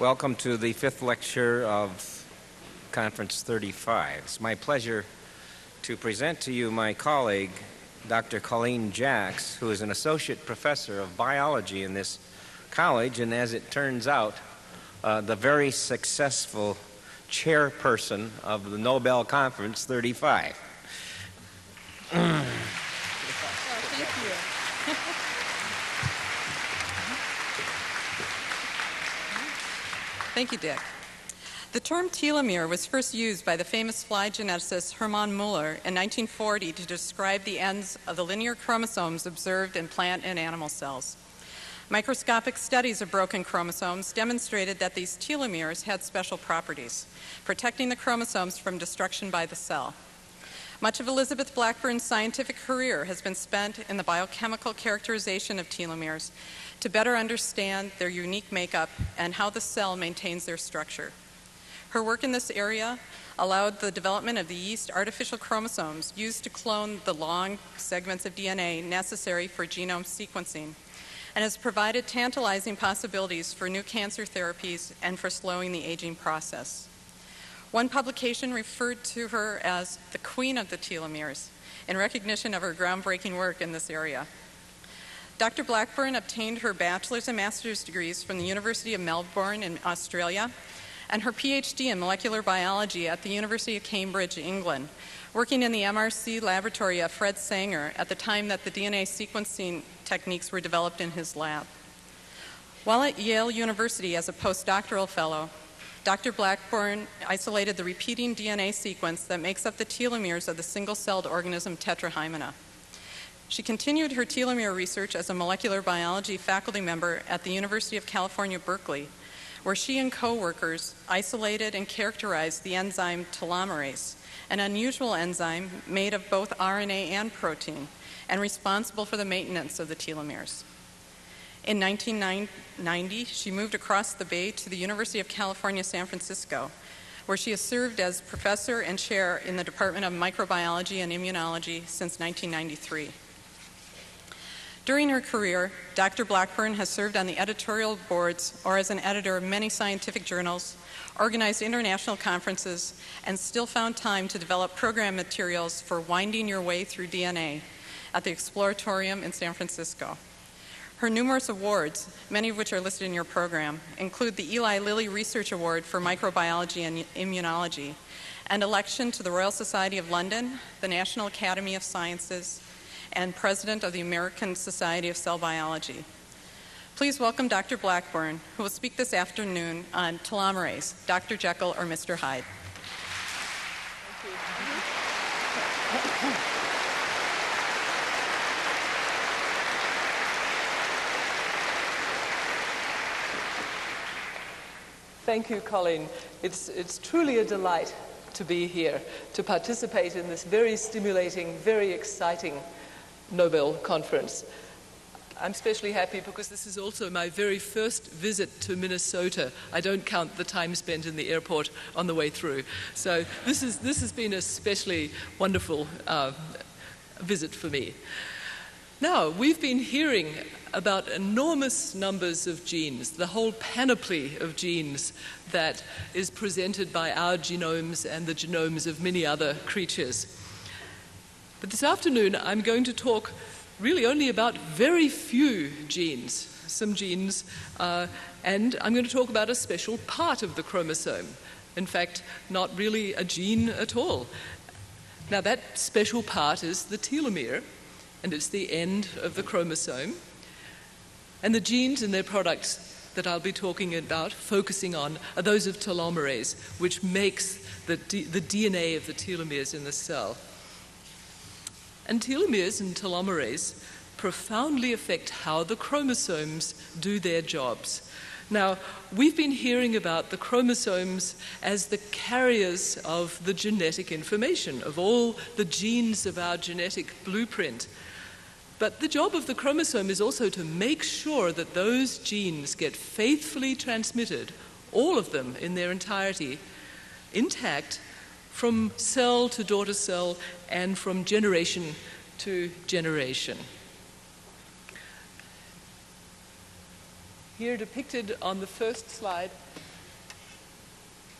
Welcome to the fifth lecture of Conference 35. It's my pleasure to present to you my colleague, Dr. Colleen Jacks, who is an associate professor of biology in this college, and as it turns out, uh, the very successful chairperson of the Nobel Conference 35. Thank you, Dick. The term telomere was first used by the famous fly geneticist Hermann Muller in 1940 to describe the ends of the linear chromosomes observed in plant and animal cells. Microscopic studies of broken chromosomes demonstrated that these telomeres had special properties, protecting the chromosomes from destruction by the cell. Much of Elizabeth Blackburn's scientific career has been spent in the biochemical characterization of telomeres to better understand their unique makeup and how the cell maintains their structure. Her work in this area allowed the development of the yeast artificial chromosomes used to clone the long segments of DNA necessary for genome sequencing and has provided tantalizing possibilities for new cancer therapies and for slowing the aging process. One publication referred to her as the queen of the telomeres in recognition of her groundbreaking work in this area. Dr. Blackburn obtained her bachelor's and master's degrees from the University of Melbourne in Australia and her PhD in molecular biology at the University of Cambridge, England, working in the MRC laboratory of Fred Sanger at the time that the DNA sequencing techniques were developed in his lab. While at Yale University as a postdoctoral fellow, Dr. Blackburn isolated the repeating DNA sequence that makes up the telomeres of the single celled organism Tetrahymena. She continued her telomere research as a molecular biology faculty member at the University of California, Berkeley, where she and co workers isolated and characterized the enzyme telomerase, an unusual enzyme made of both RNA and protein and responsible for the maintenance of the telomeres. In 1990, she moved across the bay to the University of California, San Francisco, where she has served as professor and chair in the Department of Microbiology and Immunology since 1993. During her career, Dr. Blackburn has served on the editorial boards or as an editor of many scientific journals, organized international conferences, and still found time to develop program materials for Winding Your Way Through DNA at the Exploratorium in San Francisco. Her numerous awards, many of which are listed in your program, include the Eli Lilly Research Award for Microbiology and Immunology, and election to the Royal Society of London, the National Academy of Sciences, and President of the American Society of Cell Biology. Please welcome Dr. Blackburn, who will speak this afternoon on telomerase, Dr. Jekyll or Mr. Hyde. Thank you, thank Colleen. It's, it's truly a delight to be here, to participate in this very stimulating, very exciting Nobel Conference. I'm especially happy because this is also my very first visit to Minnesota. I don't count the time spent in the airport on the way through. So this, is, this has been a especially wonderful uh, visit for me. Now, we've been hearing about enormous numbers of genes, the whole panoply of genes that is presented by our genomes and the genomes of many other creatures. But this afternoon, I'm going to talk really only about very few genes, some genes, uh, and I'm going to talk about a special part of the chromosome. In fact, not really a gene at all. Now, that special part is the telomere, and it's the end of the chromosome. And the genes and their products that I'll be talking about, focusing on, are those of telomerase, which makes the, D- the DNA of the telomeres in the cell. And telomeres and telomerase profoundly affect how the chromosomes do their jobs. Now, we've been hearing about the chromosomes as the carriers of the genetic information, of all the genes of our genetic blueprint. But the job of the chromosome is also to make sure that those genes get faithfully transmitted, all of them in their entirety, intact from cell to daughter cell and from generation to generation. Here depicted on the first slide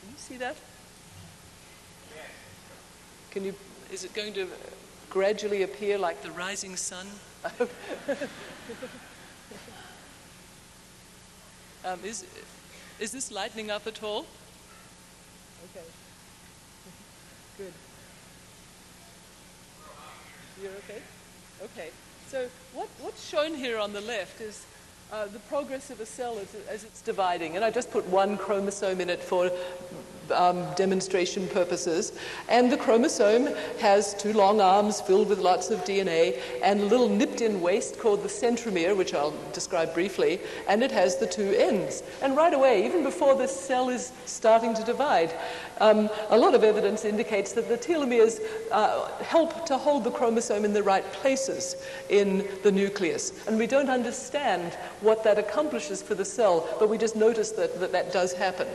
Can you see that? Can you, is it going to gradually appear like the rising sun? um, is, is this lightening up at all? Okay. Good. You're okay? Okay. So what, what's shown here on the left is uh, the progress of a cell as, as, it's dividing. And I just put one chromosome in it for um, demonstration purposes. And the chromosome has two long arms filled with lots of DNA and a little nipped in waist called the centromere, which I'll describe briefly, and it has the two ends. And right away, even before the cell is starting to divide, um, a lot of evidence indicates that the telomeres uh, help to hold the chromosome in the right places in the nucleus. And we don't understand what that accomplishes for the cell, but we just notice that that, that does happen.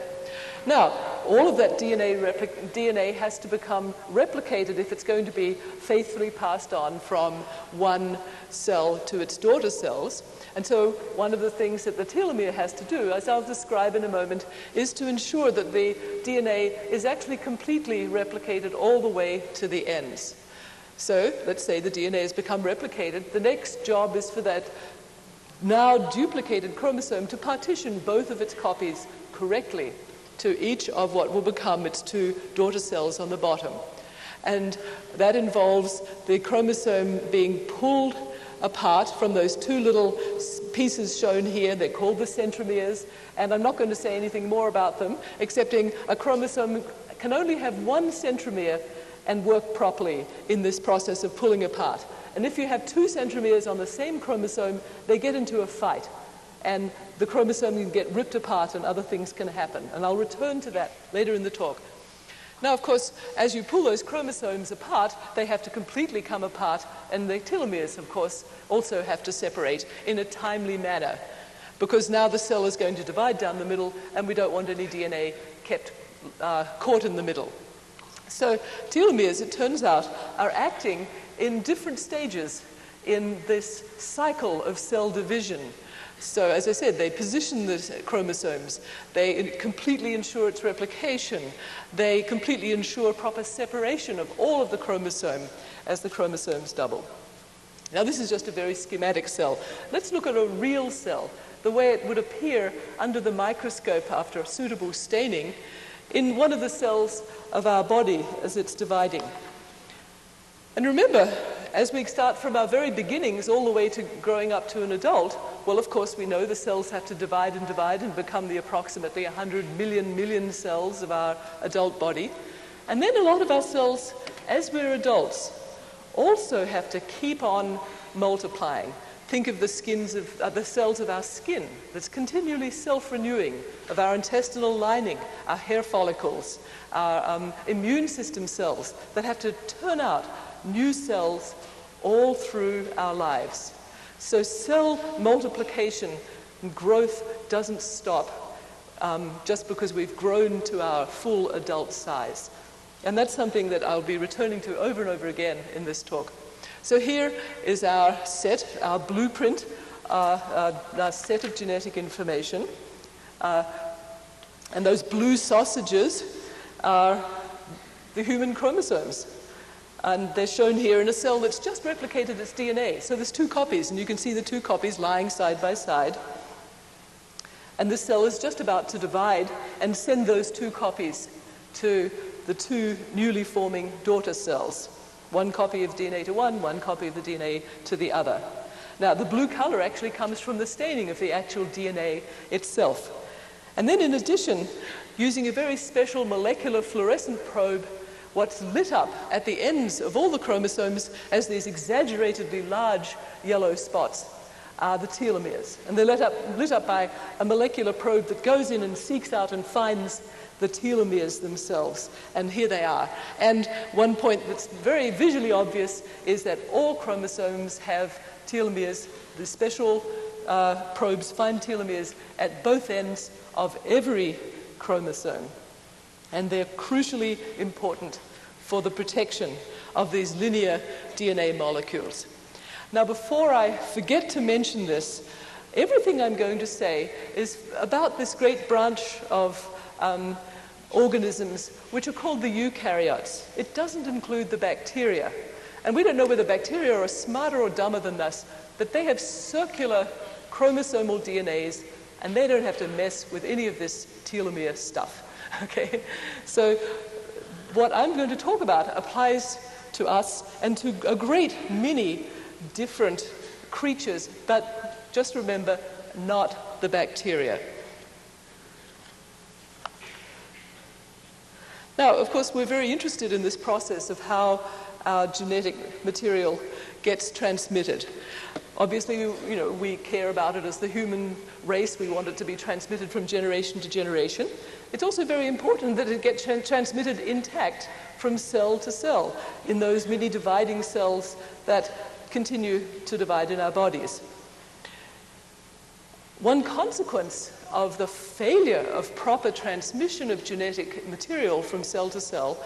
Now, all of that DNA, repli- DNA has to become replicated if it's going to be faithfully passed on from one cell to its daughter cells. And so, one of the things that the telomere has to do, as I'll describe in a moment, is to ensure that the DNA is actually completely replicated all the way to the ends. So, let's say the DNA has become replicated. The next job is for that now duplicated chromosome to partition both of its copies correctly to each of what will become its two daughter cells on the bottom. And that involves the chromosome being pulled apart from those two little pieces shown here. They're called the centromeres, and I'm not going to say anything more about them, excepting a chromosome can only have one centromere and work properly in this process of pulling apart. And if you have two centromeres on the same chromosome, they get into a fight and the chromosome can get ripped apart and other things can happen. And I'll return to that later in the talk. Now, of course, as you pull those chromosomes apart, they have to completely come apart, and the telomeres, of course, also have to separate in a timely manner. Because now the cell is going to divide down the middle, and we don't want any DNA kept uh, caught in the middle. So, telomeres, it turns out, are acting in different stages in this cycle of cell division. So, as I said, they position the chromosomes, they completely ensure its replication, they completely ensure proper separation of all of the chromosome as the chromosomes double. Now, this is just a very schematic cell. Let's look at a real cell, the way it would appear under the microscope after suitable staining in one of the cells of our body as it's dividing. And remember, as we start from our very beginnings all the way to growing up to an adult, well, of course, we know the cells have to divide and divide and become the approximately 100 million million cells of our adult body. And then a lot of our cells, as we're adults, also have to keep on multiplying. Think of the skins of uh, the cells of our skin that's continually self-renewing, of our intestinal lining, our hair follicles, our um, immune system cells that have to turn out new cells all through our lives. So cell multiplication and growth doesn't stop um, just because we've grown to our full adult size. And that's something that I'll be returning to over and over again in this talk. So here is our set, our blueprint, uh, uh, our set of genetic information. Uh, and those blue sausages are the human chromosomes. And they're shown here in a cell that's just replicated its DNA. So there's two copies, and you can see the two copies lying side by side. And this cell is just about to divide and send those two copies to the two newly forming daughter cells. One copy of DNA to one, one copy of the DNA to the other. Now, the blue color actually comes from the staining of the actual DNA itself. And then, in addition, using a very special molecular fluorescent probe, what's lit up at the ends of all the chromosomes as these exaggeratedly large yellow spots are the telomeres. And they're lit up, lit up by a molecular probe that goes in and seeks out and finds the telomeres themselves. And here they are. And one point that's very visually obvious is that all chromosomes have telomeres. The special uh, probes find telomeres at both ends of every chromosome and they're crucially important for the protection of these linear DNA molecules. Now, before I forget to mention this, everything I'm going to say is about this great branch of um, organisms which are called the eukaryotes. It doesn't include the bacteria. And we don't know whether bacteria are smarter or dumber than us, but they have circular chromosomal DNAs and they don't have to mess with any of this telomere stuff. Okay? So, what I'm going to talk about applies to us and to a great many different creatures, but just remember, not the bacteria. Now, of course, we're very interested in this process of how our genetic material gets transmitted. Obviously, you know, we care about it as the human race. We want it to be transmitted from generation to generation. It's also very important that it gets tra- transmitted intact from cell to cell in those many dividing cells that continue to divide in our bodies. One consequence of the failure of proper transmission of genetic material from cell to cell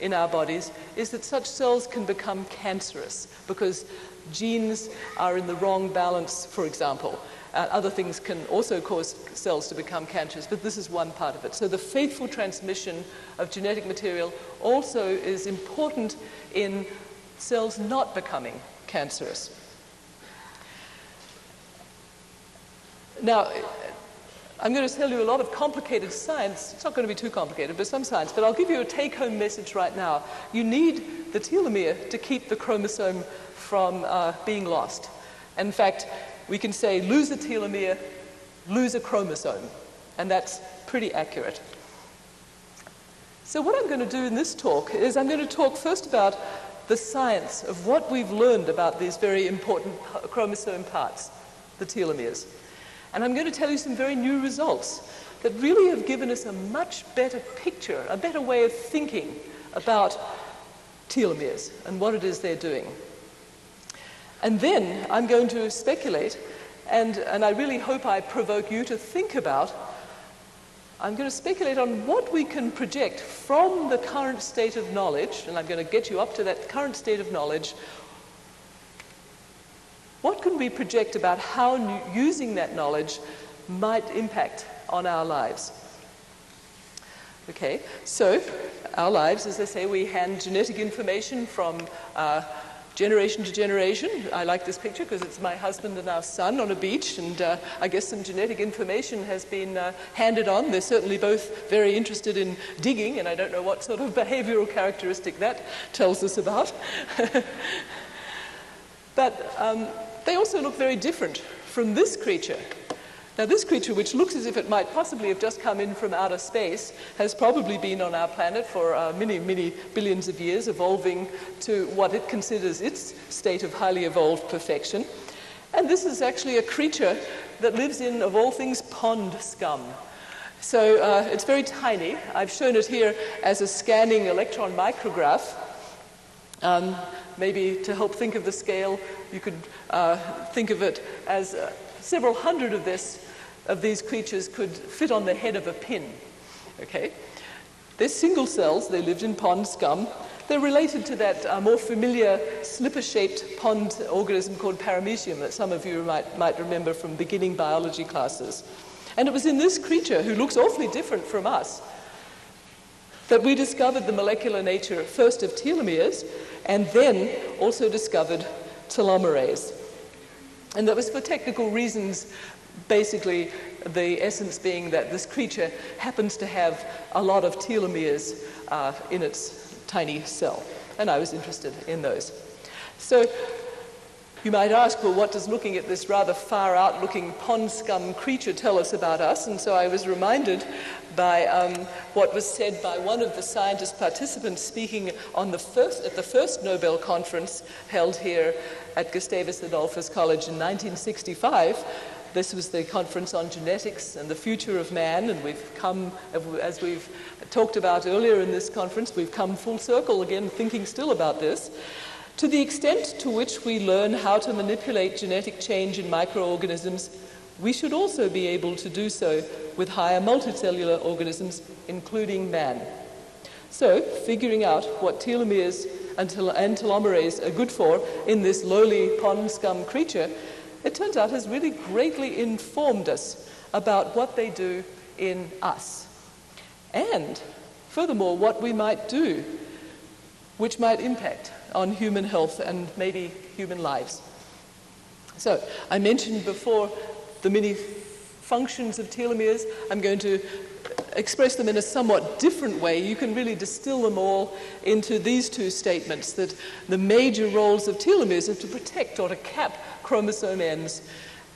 in our bodies is that such cells can become cancerous because genes are in the wrong balance, for example. Uh, other things can also cause cells to become cancerous, but this is one part of it. So, the faithful transmission of genetic material also is important in cells not becoming cancerous. Now, I'm going to tell you a lot of complicated science. It's not going to be too complicated, but some science. But I'll give you a take home message right now. You need the telomere to keep the chromosome from uh, being lost. In fact, we can say lose a telomere, lose a chromosome. And that's pretty accurate. So, what I'm going to do in this talk is I'm going to talk first about the science of what we've learned about these very important chromosome parts, the telomeres. And I'm going to tell you some very new results that really have given us a much better picture, a better way of thinking about telomeres and what it is they're doing. And then I'm going to speculate, and, and I really hope I provoke you to think about. I'm going to speculate on what we can project from the current state of knowledge, and I'm going to get you up to that current state of knowledge what can we project about how using that knowledge might impact on our lives? Okay, so our lives, as I say, we hand genetic information from uh, generation to generation. I like this picture because it's my husband and our son on a beach, and uh, I guess some genetic information has been uh, handed on. They're certainly both very interested in digging, and I don't know what sort of behavioral characteristic that tells us about. but um, they also look very different from this creature. Now, this creature, which looks as if it might possibly have just come in from outer space, has probably been on our planet for uh, many, many billions of years, evolving to what it considers its state of highly evolved perfection. And this is actually a creature that lives in, of all things, pond scum. So uh, it's very tiny. I've shown it here as a scanning electron micrograph. Um, maybe to help think of the scale, you could uh, think of it as uh, several hundred of this of these creatures could fit on the head of a pin. Okay, they're single cells. They lived in pond scum. They're related to that uh, more familiar slipper-shaped pond organism called paramecium that some of you might, might remember from beginning biology classes. And it was in this creature, who looks awfully different from us, that we discovered the molecular nature first of telomeres and then also discovered telomerase. And that was for technical reasons, basically, the essence being that this creature happens to have a lot of telomeres uh, in its tiny cell. And I was interested in those. So you might ask, well, what does looking at this rather far out looking pond scum creature tell us about us? And so I was reminded by um, what was said by one of the scientist participants speaking on the first, at the first Nobel conference held here at Gustavus Adolphus College in 1965. This was the conference on genetics and the future of man, and we've come, as we've talked about earlier in this conference, we've come full circle again, thinking still about this. To the extent to which we learn how to manipulate genetic change in microorganisms, we should also be able to do so with higher multicellular organisms, including man. So, figuring out what telomeres and, telomerase are good for in this lowly pond scum creature, it turns out has really greatly informed us about what they do in us. and furthermore, what we might do which might impact on human health and maybe human lives. So, I mentioned before the many functions of telomeres. I'm going to express them in a somewhat different way. You can really distill them all into these two statements that the major roles of telomeres are to protect or to cap chromosome ends.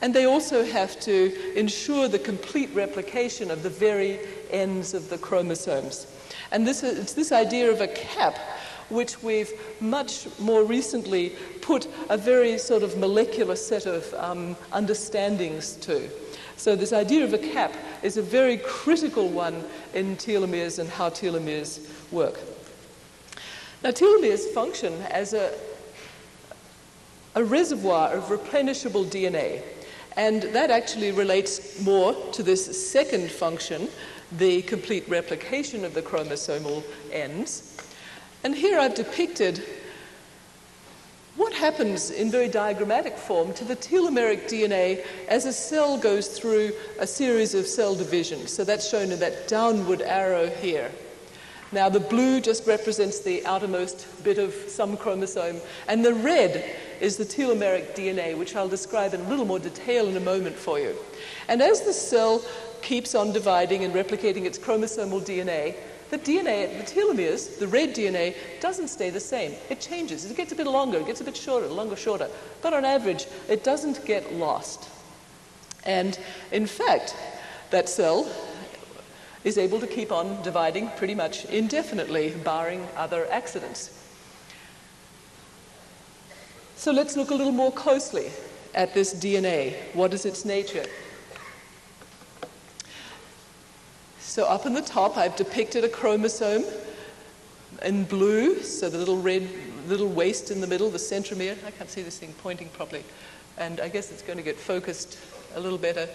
And they also have to ensure the complete replication of the very ends of the chromosomes. And this, it's this idea of a cap which we've much more recently put a very sort of molecular set of um, understandings to. So, this idea of a cap is a very critical one in telomeres and how telomeres work. Now, telomeres function as a, a reservoir of replenishable DNA, and that actually relates more to this second function, the complete replication of the chromosomal ends. And here I've depicted what happens in very diagrammatic form to the telomeric DNA as a cell goes through a series of cell divisions. So that's shown in that downward arrow here. Now, the blue just represents the outermost bit of some chromosome, and the red is the telomeric DNA, which I'll describe in a little more detail in a moment for you. And as the cell keeps on dividing and replicating its chromosomal DNA, the DNA, the telomeres, the red DNA, doesn't stay the same. It changes. It gets a bit longer, it gets a bit shorter, longer, shorter. But on average, it doesn't get lost. And in fact, that cell is able to keep on dividing pretty much indefinitely, barring other accidents. So let's look a little more closely at this DNA. What is its nature? So up in the top, I've depicted a chromosome in blue, so the little red, little waist in the middle, the centromere. I can't see this thing pointing properly. And I guess it's going to get focused a little better.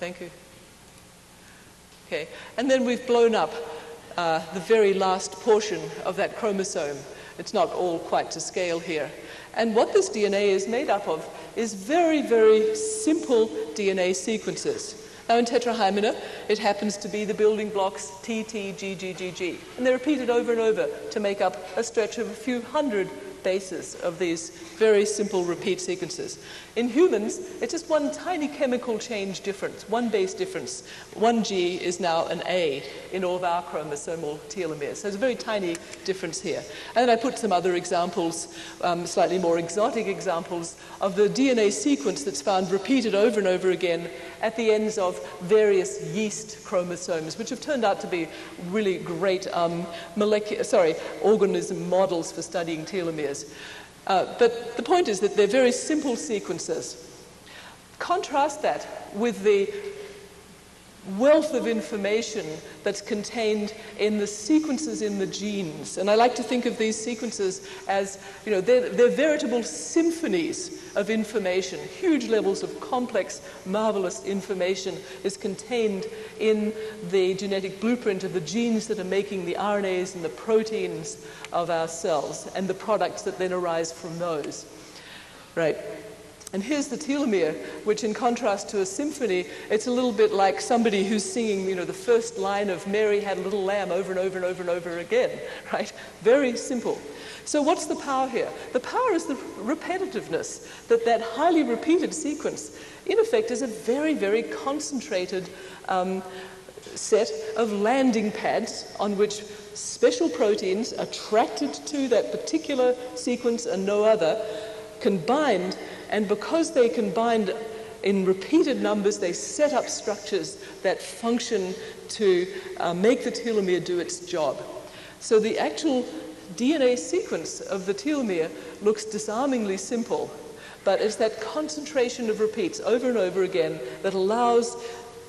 Thank you. Okay, and then we've blown up uh, the very last portion of that chromosome. It's not all quite to scale here. And what this DNA is made up of is very, very simple DNA sequences. Now, in tetrahymena, it happens to be the building blocks T, T, G, G, G, G. And they're repeated over and over to make up a stretch of a few hundred bases of these very simple repeat sequences. In humans, it's just one tiny chemical change difference, one base difference. One G is now an A in all of our chromosomal telomeres. So there's a very tiny difference here. And then I put some other examples, um, slightly more exotic examples, of the DNA sequence that's found repeated over and over again at the ends of various yeast chromosomes, which have turned out to be really great um, molecular, sorry, organism models for studying telomeres. Uh, but the point is that they're very simple sequences. Contrast that with the wealth of information that's contained in the sequences in the genes. And I like to think of these sequences as, you know, they're, they're veritable symphonies of information. Huge levels of complex, marvelous information is contained in the genetic blueprint of the genes that are making the RNAs and the proteins of our cells and the products that then arise from those. Right. And here's the telomere, which in contrast to a symphony, it's a little bit like somebody who's singing, you know, the first line of Mary Had a Little Lamb over and over and over and over again, right? Very simple. So what's the power here? The power is the repetitiveness, that that highly repeated sequence, in effect, is a very, very concentrated um, set of landing pads on which special proteins attracted to that particular sequence and no other can bind and because they combined in repeated numbers, they set up structures that function to uh, make the telomere do its job. So the actual DNA sequence of the telomere looks disarmingly simple, but it's that concentration of repeats over and over again that allows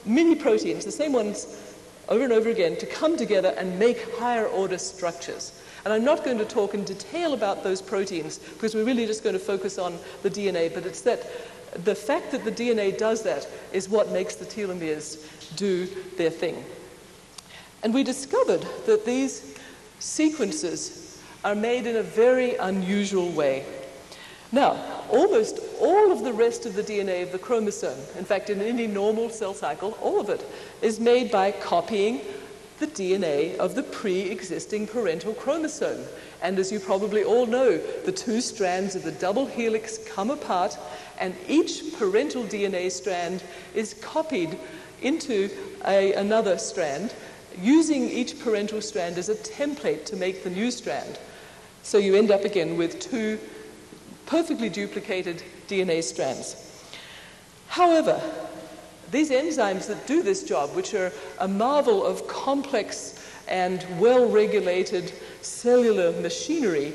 many proteins, the same ones over and over again, to come together and make higher order structures. And I'm not going to talk in detail about those proteins because we're really just going to focus on the DNA, but it's that the fact that the DNA does that is what makes the telomeres do their thing. And we discovered that these sequences are made in a very unusual way. Now, almost all of the rest of the DNA of the chromosome, in fact, in any normal cell cycle, all of it is made by copying the DNA of the pre existing parental chromosome. And as you probably all know, the two strands of the double helix come apart, and each parental DNA strand is copied into a, another strand, using each parental strand as a template to make the new strand. So you end up again with two perfectly duplicated DNA strands. However, these enzymes that do this job, which are a marvel of complex and well regulated cellular machinery,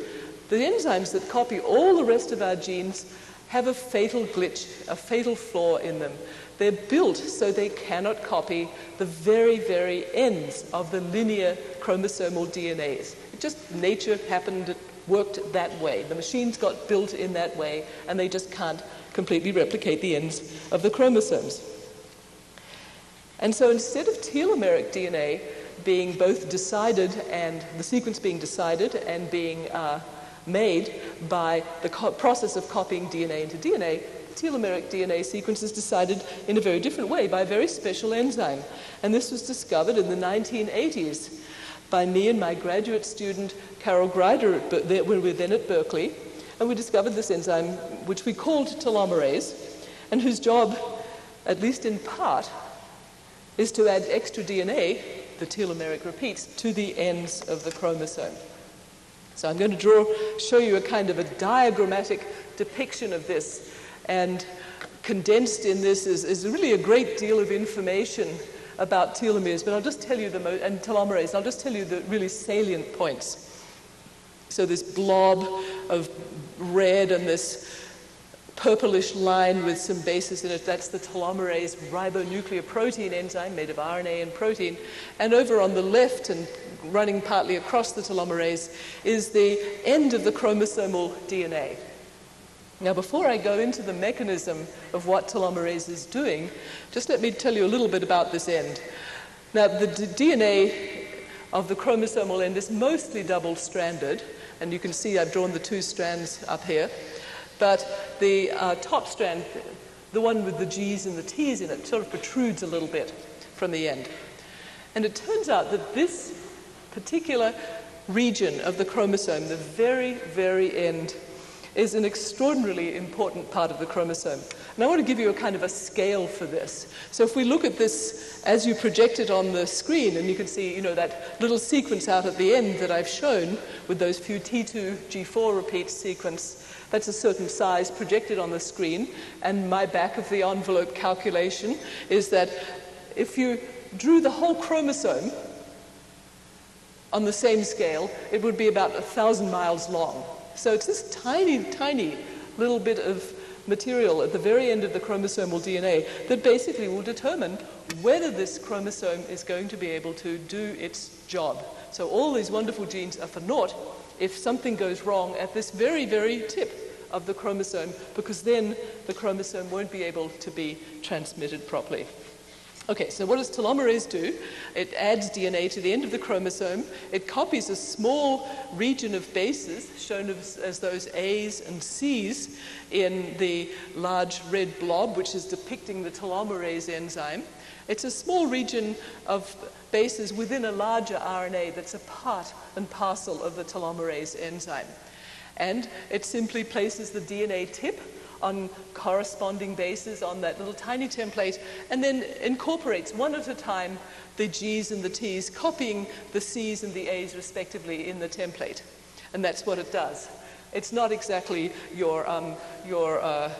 the enzymes that copy all the rest of our genes have a fatal glitch, a fatal flaw in them. They're built so they cannot copy the very, very ends of the linear chromosomal DNAs. It just nature happened, it worked that way. The machines got built in that way, and they just can't completely replicate the ends of the chromosomes. And so instead of telomeric DNA being both decided and the sequence being decided and being uh, made by the co- process of copying DNA into DNA, telomeric DNA sequence is decided in a very different way by a very special enzyme. And this was discovered in the 1980s by me and my graduate student Carol Greider when we were then at Berkeley. And we discovered this enzyme, which we called telomerase, and whose job, at least in part, is to add extra DNA, the telomeric repeats, to the ends of the chromosome. So I'm going to draw, show you a kind of a diagrammatic depiction of this. And condensed in this is, is really a great deal of information about telomeres, but I'll just tell you the, mo- and telomerase, I'll just tell you the really salient points. So this blob of red and this purplish line with some bases in it. That's the telomerase ribonucleoprotein enzyme made of RNA and protein. And over on the left and running partly across the telomerase is the end of the chromosomal DNA. Now, before I go into the mechanism of what telomerase is doing, just let me tell you a little bit about this end. Now, the DNA of the chromosomal end is mostly double stranded, and you can see I've drawn the two strands up here. But the uh, top strand, the one with the G's and the T's in it, sort of protrudes a little bit from the end. And it turns out that this particular region of the chromosome, the very, very end, is an extraordinarily important part of the chromosome. And I want to give you a kind of a scale for this. So if we look at this as you project it on the screen, and you can see, you know, that little sequence out at the end that I've shown with those few T2, G4 repeats sequence, that's a certain size projected on the screen. And my back of the envelope calculation is that if you drew the whole chromosome on the same scale, it would be about a thousand miles long. So it's this tiny, tiny little bit of material at the very end of the chromosomal DNA that basically will determine whether this chromosome is going to be able to do its job. So all these wonderful genes are for naught if something goes wrong at this very, very tip of the chromosome, because then the chromosome won't be able to be transmitted properly. Okay, so what does telomerase do? It adds DNA to the end of the chromosome. It copies a small region of bases, shown as, as, those A's and C's in the large red blob, which is depicting the telomerase enzyme. It's a small region of bases within a larger RNA that's a part and parcel of the telomerase enzyme. And it simply places the DNA tip on corresponding bases on that little tiny template and then incorporates one at a time the G's and the T's, copying the C's and the A's respectively in the template. And that's what it does. It's not exactly your, um, your uh,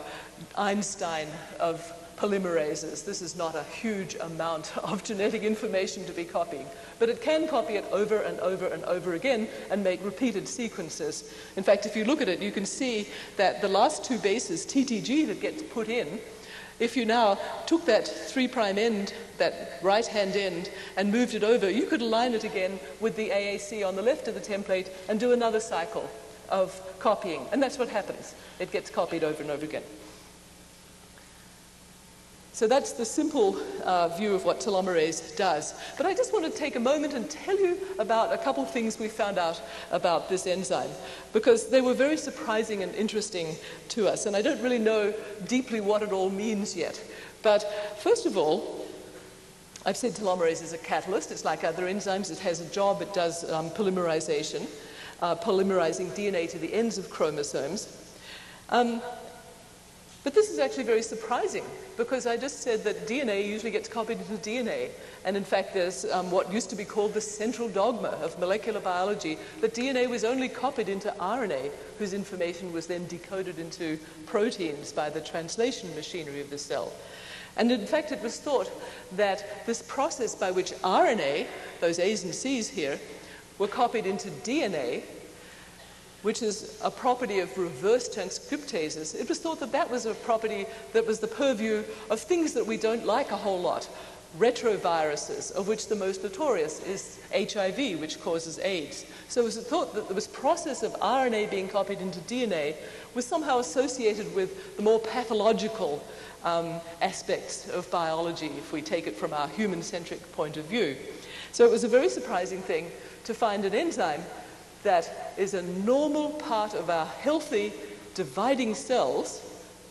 Einstein of polymerases. This is not a huge amount of genetic information to be copying, but it can copy it over and over and over again and make repeated sequences. In fact, if you look at it, you can see that the last two bases, TTG, that gets put in, if you now took that 3' end, that right hand end, and moved it over, you could align it again with the AAC on the left of the template and do another cycle of copying. And that's what happens. It gets copied over and over again. So that's the simple uh, view of what telomerase does. But I just want to take a moment and tell you about a couple of things we found out about this enzyme, because they were very surprising and interesting to us. And I don't really know deeply what it all means yet. But first of all, I've said telomerase is a catalyst. It's like other enzymes. It has a job. It does um, polymerization, uh, polymerizing DNA to the ends of chromosomes. Um, but this is actually very surprising because I just said that DNA usually gets copied into DNA. And in fact, there's um, what used to be called the central dogma of molecular biology that DNA was only copied into RNA, whose information was then decoded into proteins by the translation machinery of the cell. And in fact, it was thought that this process by which RNA, those A's and C's here, were copied into DNA, which is a property of reverse transcriptases, it was thought that that was a property that was the purview of things that we don't like a whole lot. Retroviruses, of which the most notorious is HIV, which causes AIDS. So it was thought that this process of RNA being copied into DNA was somehow associated with the more pathological um, aspects of biology if we take it from our human centric point of view. So it was a very surprising thing to find an enzyme that is a normal part of our healthy dividing cells,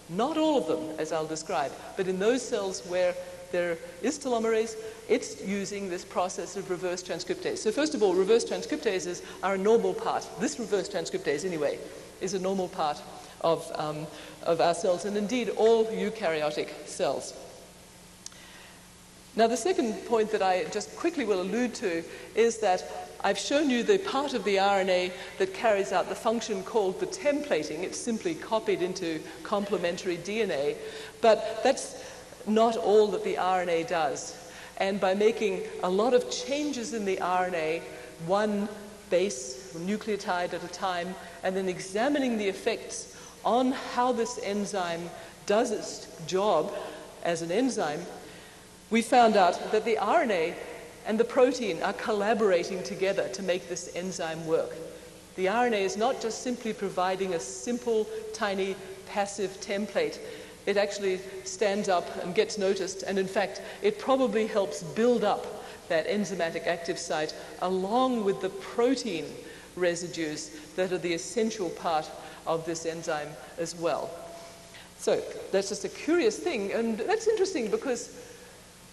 not all of them, as I'll describe, but in those cells where there is telomerase, it's using this process of reverse transcriptase. So first of all, reverse transcriptases are a normal part. This reverse transcriptase, anyway, is a normal part of, um, of our cells, and indeed all eukaryotic cells. Now, the second point that I just quickly will allude to is that I've shown you the part of the RNA that carries out the function called the templating. It's simply copied into complementary DNA, but that's not all that the RNA does. And by making a lot of changes in the RNA, one base nucleotide at a time, and then examining the effects on how this enzyme does its job as an enzyme, we found out that the RNA and the protein are collaborating together to make this enzyme work. The RNA is not just simply providing a simple, tiny, passive template. It actually stands up and gets noticed, and in fact, it probably helps build up that enzymatic active site along with the protein residues that are the essential part of this enzyme as well. So that's just a curious thing, and that's interesting because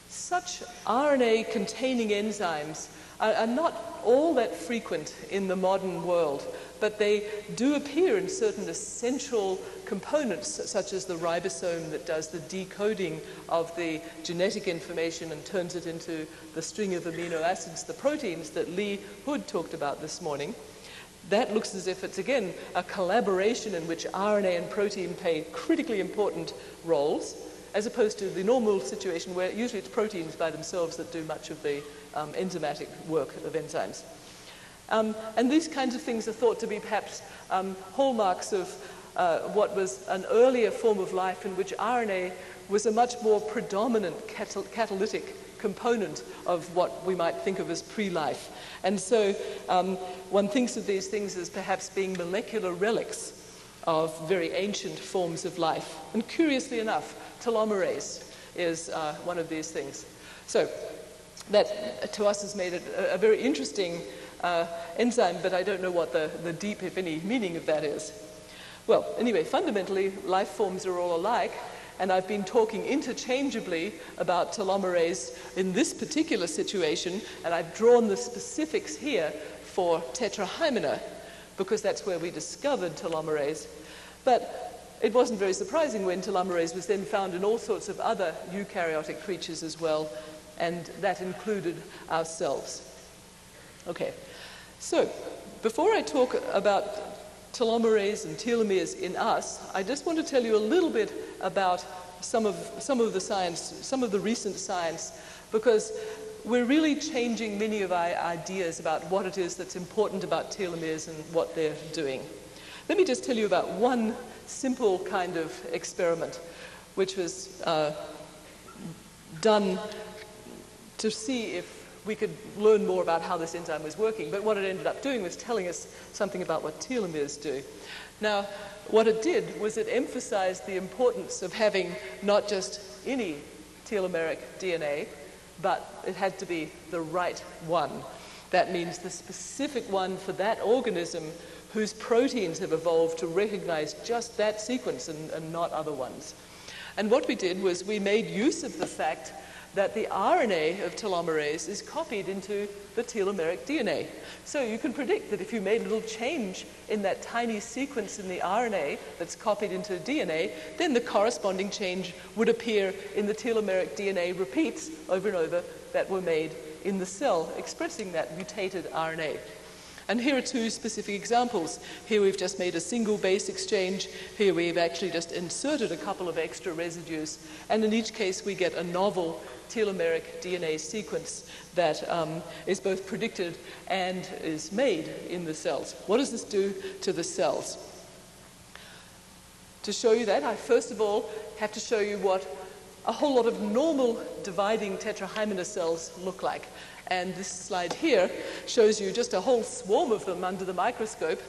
such RNA containing enzymes are, are, not all that frequent in the modern world, but they do appear in certain essential components, such as the ribosome that does the decoding of the genetic information and turns it into the string of amino acids, the proteins that Lee Hood talked about this morning. That looks as if it's, again, a collaboration in which RNA and protein play critically important roles, as opposed to the normal situation where usually it's proteins by themselves that do much of the um, enzymatic work of enzymes. Um, and these kinds of things are thought to be perhaps um, hallmarks of uh, what was an earlier form of life in which RNA was a much more predominant catal- catalytic component of what we might think of as pre life. And so um, one thinks of these things as perhaps being molecular relics of very ancient forms of life. And curiously enough, telomerase is uh, one of these things. So that to us has made it a, a very interesting uh, enzyme, but I don't know what the, the deep, if any, meaning of that is. Well, anyway, fundamentally, life forms are all alike, and I've been talking interchangeably about telomerase in this particular situation, and I've drawn the specifics here for tetrahymena, because that's where we discovered telomerase. But it wasn't very surprising when telomerase was then found in all sorts of other eukaryotic creatures as well, and that included ourselves. Okay, so before I talk about telomerase and telomeres in us, I just want to tell you a little bit about some of, some of the science, some of the recent science, because we're really changing many of our ideas about what it is that's important about telomeres and what they're doing. Let me just tell you about one simple kind of experiment, which was uh, done to see if we could learn more about how this enzyme was working. But what it ended up doing was telling us something about what telomeres do. Now, what it did was it emphasized the importance of having not just any telomeric DNA, but it had to be the right one. That means the specific one for that organism whose proteins have evolved to recognize just that sequence and, and not other ones. And what we did was we made use of the fact that the RNA of telomerase is copied into the telomeric DNA. So you can predict that if you made a little change in that tiny sequence in the RNA that's copied into the DNA, then the corresponding change would appear in the telomeric DNA repeats over and over that were made in the cell expressing that mutated RNA. And here are two specific examples. Here we've just made a single base exchange. Here we've actually just inserted a couple of extra residues. And in each case, we get a novel telomeric DNA sequence that um, is both predicted and is made in the cells. What does this do to the cells? To show you that, I first of all have to show you what a whole lot of normal dividing tetrahymena cells look like. And this slide here shows you just a whole swarm of them under the microscope.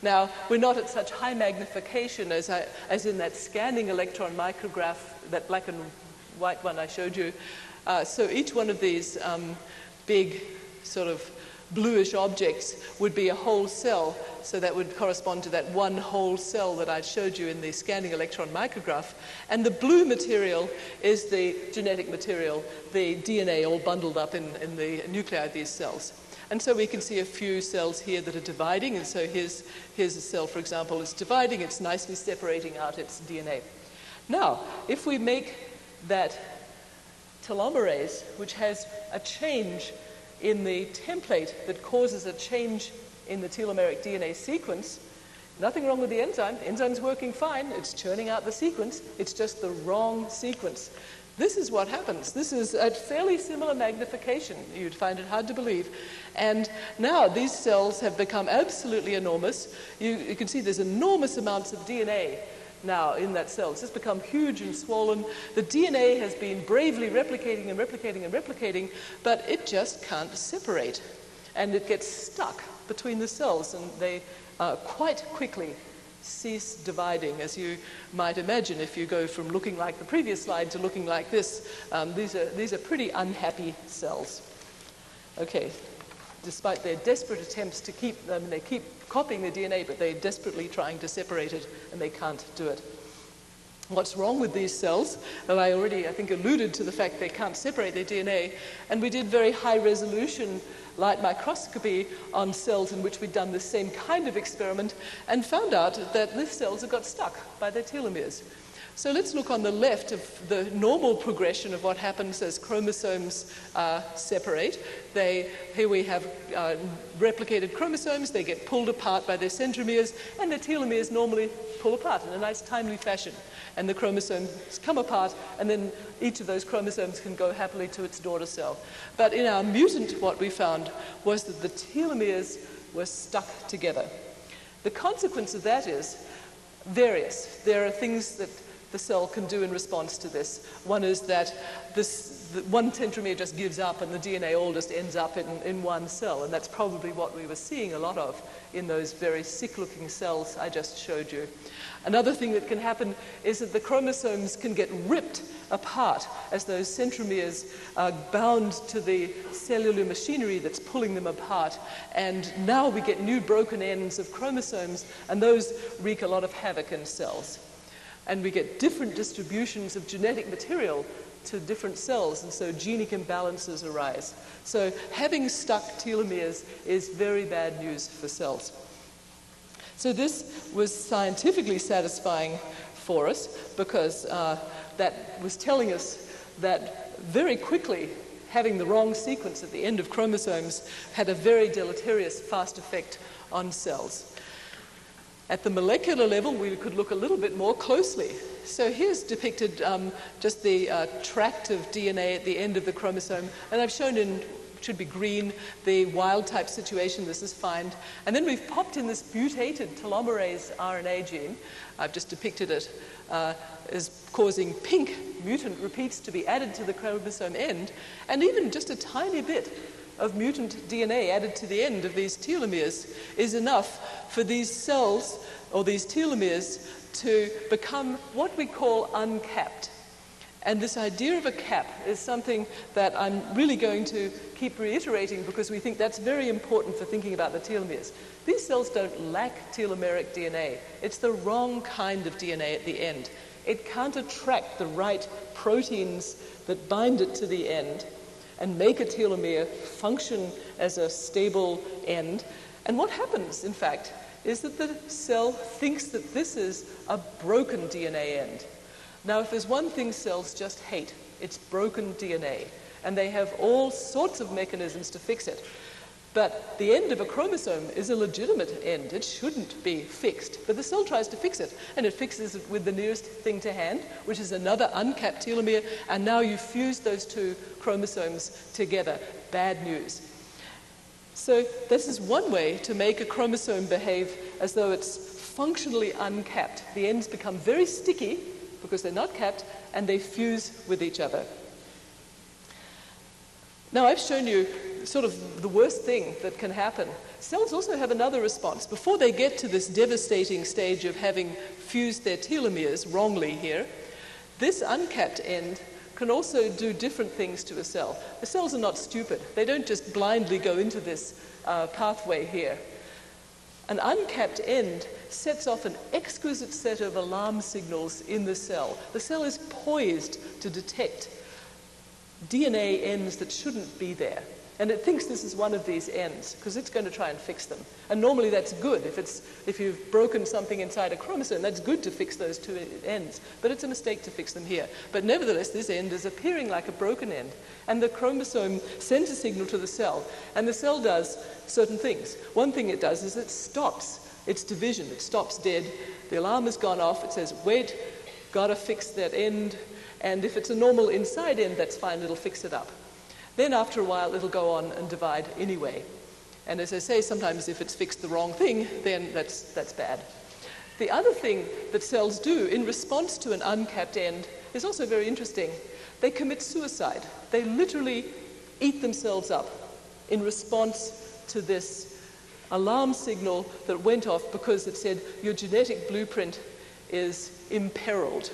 Now, we're not at such high magnification as, I, as in that scanning electron micrograph, that black and white one I showed you. Uh, so each one of these um, big sort of bluish objects would be a whole cell. So that would correspond to that one whole cell that I showed you in the scanning electron micrograph. And the blue material is the genetic material, the DNA all bundled up in, in the nuclei of these cells. And so we can see a few cells here that are dividing. And so here's, here's a cell, for example, it's dividing, it's nicely separating out its DNA. Now, if we make that telomerase, which has a change in the template that causes a change in the telomeric DNA sequence. Nothing wrong with the enzyme. The enzyme's working fine. It's churning out the sequence. It's just the wrong sequence. This is what happens. This is a fairly similar magnification. You'd find it hard to believe. And now these cells have become absolutely enormous. You, you can see there's enormous amounts of DNA now in that cell. It's just become huge and swollen. The DNA has been bravely replicating and replicating and replicating, but it just can't separate. And it gets stuck between the cells, and they uh, quite quickly cease dividing, as you might imagine if you go from looking like the previous slide to looking like this. Um, these, are, these are pretty unhappy cells. Okay, despite their desperate attempts to keep them, they keep copying the DNA, but they're desperately trying to separate it, and they can't do it. What's wrong with these cells? Well, I already, I think, alluded to the fact they can't separate their DNA, and we did very high resolution light microscopy on cells in which we'd done the same kind of experiment and found out that the cells had got stuck by their telomeres. So let's look on the left of the normal progression of what happens as chromosomes uh, separate. They, here we have uh, replicated chromosomes, they get pulled apart by their centromeres, and the telomeres normally pull apart in a nice timely fashion. And the chromosomes come apart, and then each of those chromosomes can go happily to its daughter cell. But in our mutant, what we found was that the telomeres were stuck together. The consequence of that is various. There are things that the cell can do in response to this. One is that this, one centromere just gives up and the DNA all just ends up in, in one cell. And that's probably what we were seeing a lot of in those very sick-looking cells I just showed you. Another thing that can happen is that the chromosomes can get ripped apart as those centromeres are bound to the cellular machinery that's pulling them apart. And now we get new broken ends of chromosomes, and those wreak a lot of havoc in cells and we get different distributions of genetic material to different cells, and so genic imbalances arise. So having stuck telomeres is very bad news for cells. So this was scientifically satisfying for us because uh, that was telling us that very quickly having the wrong sequence at the end of chromosomes had a very deleterious fast effect on cells. At the molecular level, we could look a little bit more closely. So here's depicted um, just the uh, tract of DNA at the end of the chromosome, and I've shown in should be green, the wild type situation, this is fine. And then we've popped in this mutated telomerase RNA gene. I've just depicted it uh, as causing pink mutant repeats to be added to the chromosome end, and even just a tiny bit of mutant DNA added to the end of these telomeres is enough for these cells or these telomeres to become what we call uncapped. And this idea of a cap is something that I'm really going to keep reiterating because we think that's very important for thinking about the telomeres. These cells don't lack telomeric DNA. It's the wrong kind of DNA at the end. It can't attract the right proteins that bind it to the end and make a telomere function as a stable end. And what happens, in fact, is that the cell thinks that this is a broken DNA end. Now, if there's one thing cells just hate, it's broken DNA. And they have all sorts of mechanisms to fix it. But the end of a chromosome is a legitimate end. It shouldn't be fixed. But the cell tries to fix it, and it fixes it with the nearest thing to hand, which is another uncapped telomere, and now you fuse those two chromosomes together. Bad news. So, this is one way to make a chromosome behave as though it's functionally uncapped. The ends become very sticky because they're not capped, and they fuse with each other. Now, I've shown you sort of the worst thing that can happen. Cells also have another response. Before they get to this devastating stage of having fused their telomeres wrongly here, this uncapped end can also do different things to a cell. The cells are not stupid. They don't just blindly go into this uh, pathway here. An uncapped end sets off an exquisite set of alarm signals in the cell. The cell is poised to detect DNA ends that shouldn't be there. And it thinks this is one of these ends because it's going to try and fix them. And normally that's good. If, it's, if you've broken something inside a chromosome, that's good to fix those two ends. But it's a mistake to fix them here. But nevertheless, this end is appearing like a broken end. And the chromosome sends a signal to the cell. And the cell does certain things. One thing it does is it stops its division, it stops dead. The alarm has gone off. It says, wait, gotta fix that end. And if it's a normal inside end, that's fine, it'll fix it up. Then after a while, it'll go on and divide anyway. And as I say, sometimes if it's fixed the wrong thing, then that's, that's bad. The other thing that cells do in response to an uncapped end is also very interesting. They commit suicide. They literally eat themselves up in response to this alarm signal that went off because it said your genetic blueprint is imperiled.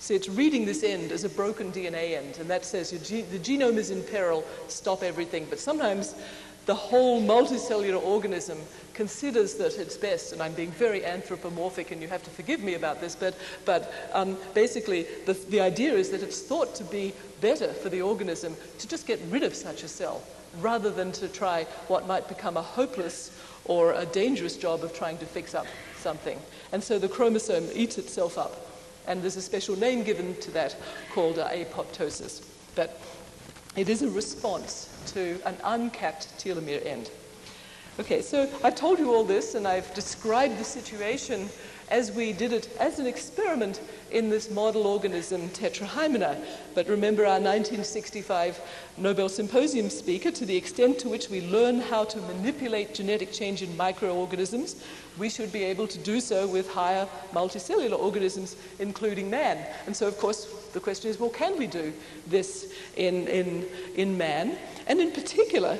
So it's reading this end as a broken DNA end, and that says ge- the genome is in peril, stop everything. But sometimes the whole multicellular organism considers that it's best, and I'm being very anthropomorphic, and you have to forgive me about this, but, but um, basically the, the idea is that it's thought to be better for the organism to just get rid of such a cell rather than to try what might become a hopeless or a dangerous job of trying to fix up something. And so the chromosome eats itself up and there's a special name given to that called apoptosis. But it is a response to an uncapped telomere end. Okay, so I've told you all this and I've described the situation as we did it as an experiment in this model organism Tetrahymena. But remember our 1965 Nobel Symposium speaker, to the extent to which we learn how to manipulate genetic change in microorganisms, we should be able to do so with higher multicellular organisms, including man. And so, of course, the question is, well, can we do this in, in, in man? And in particular,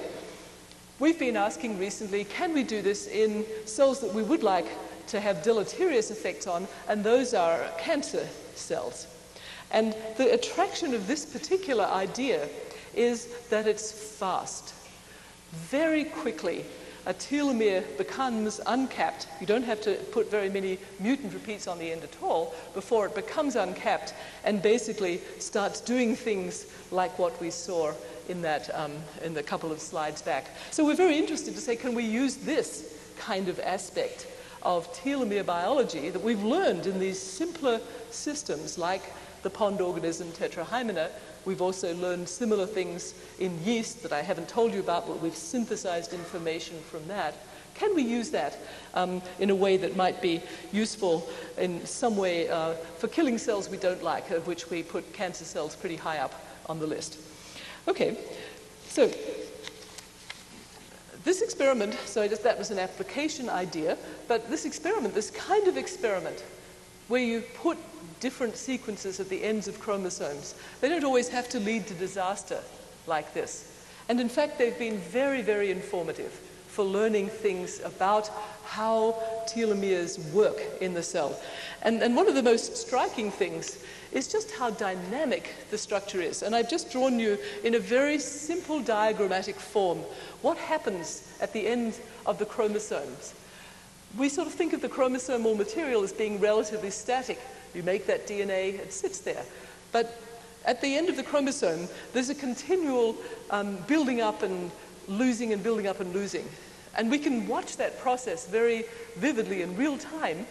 we've been asking recently, can we do this in cells that we would like to have deleterious effects on, and those are cancer cells. And the attraction of this particular idea is that it's fast. Very quickly, a telomere becomes uncapped. You don't have to put very many mutant repeats on the end at all before it becomes uncapped and basically starts doing things like what we saw in that um, in the couple of slides back. So we're very interested to say, can we use this kind of aspect of telomere biology that we've learned in these simpler systems like the pond organism Tetrahymena. We've also learned similar things in yeast that I haven't told you about, but we've synthesized information from that. Can we use that um, in a way that might be useful in some way uh, for killing cells we don't like, of which we put cancer cells pretty high up on the list? Okay, so this experiment, so just, that was an application idea, but this experiment, this kind of experiment, where you put different sequences at the ends of chromosomes, they don't always have to lead to disaster like this. And in fact, they've been very, very informative for learning things about how telomeres work in the cell. And, and one of the most striking things is just how dynamic the structure is. And I've just drawn you in a very simple diagrammatic form what happens at the end of the chromosomes. We sort of think of the chromosomal material as being relatively static, You make that DNA, it sits there. But at the end of the chromosome, there's a continual um, building up and losing and building up and losing. And we can watch that process very vividly in real time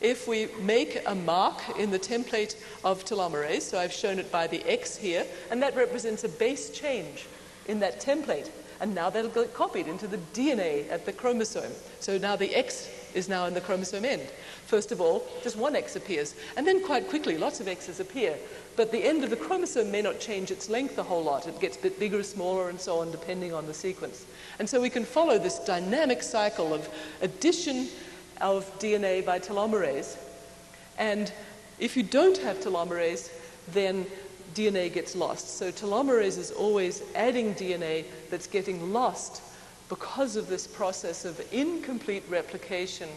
if we make a mark in the template of telomerase. So I've shown it by the X here, and that represents a base change in that template. And now that'll get copied into the DNA at the chromosome. So now the X is now in the chromosome end. First of all, just one X appears, and then quite quickly, lots of X's appear. But the end of the chromosome may not change its length a whole lot. It gets a bit bigger, smaller, and so on, depending on the sequence. And so we can follow this dynamic cycle of addition of DNA by telomerase. And if you don't have telomerase, then DNA gets lost. So telomerase is always adding DNA that's getting lost because of this process of incomplete replication,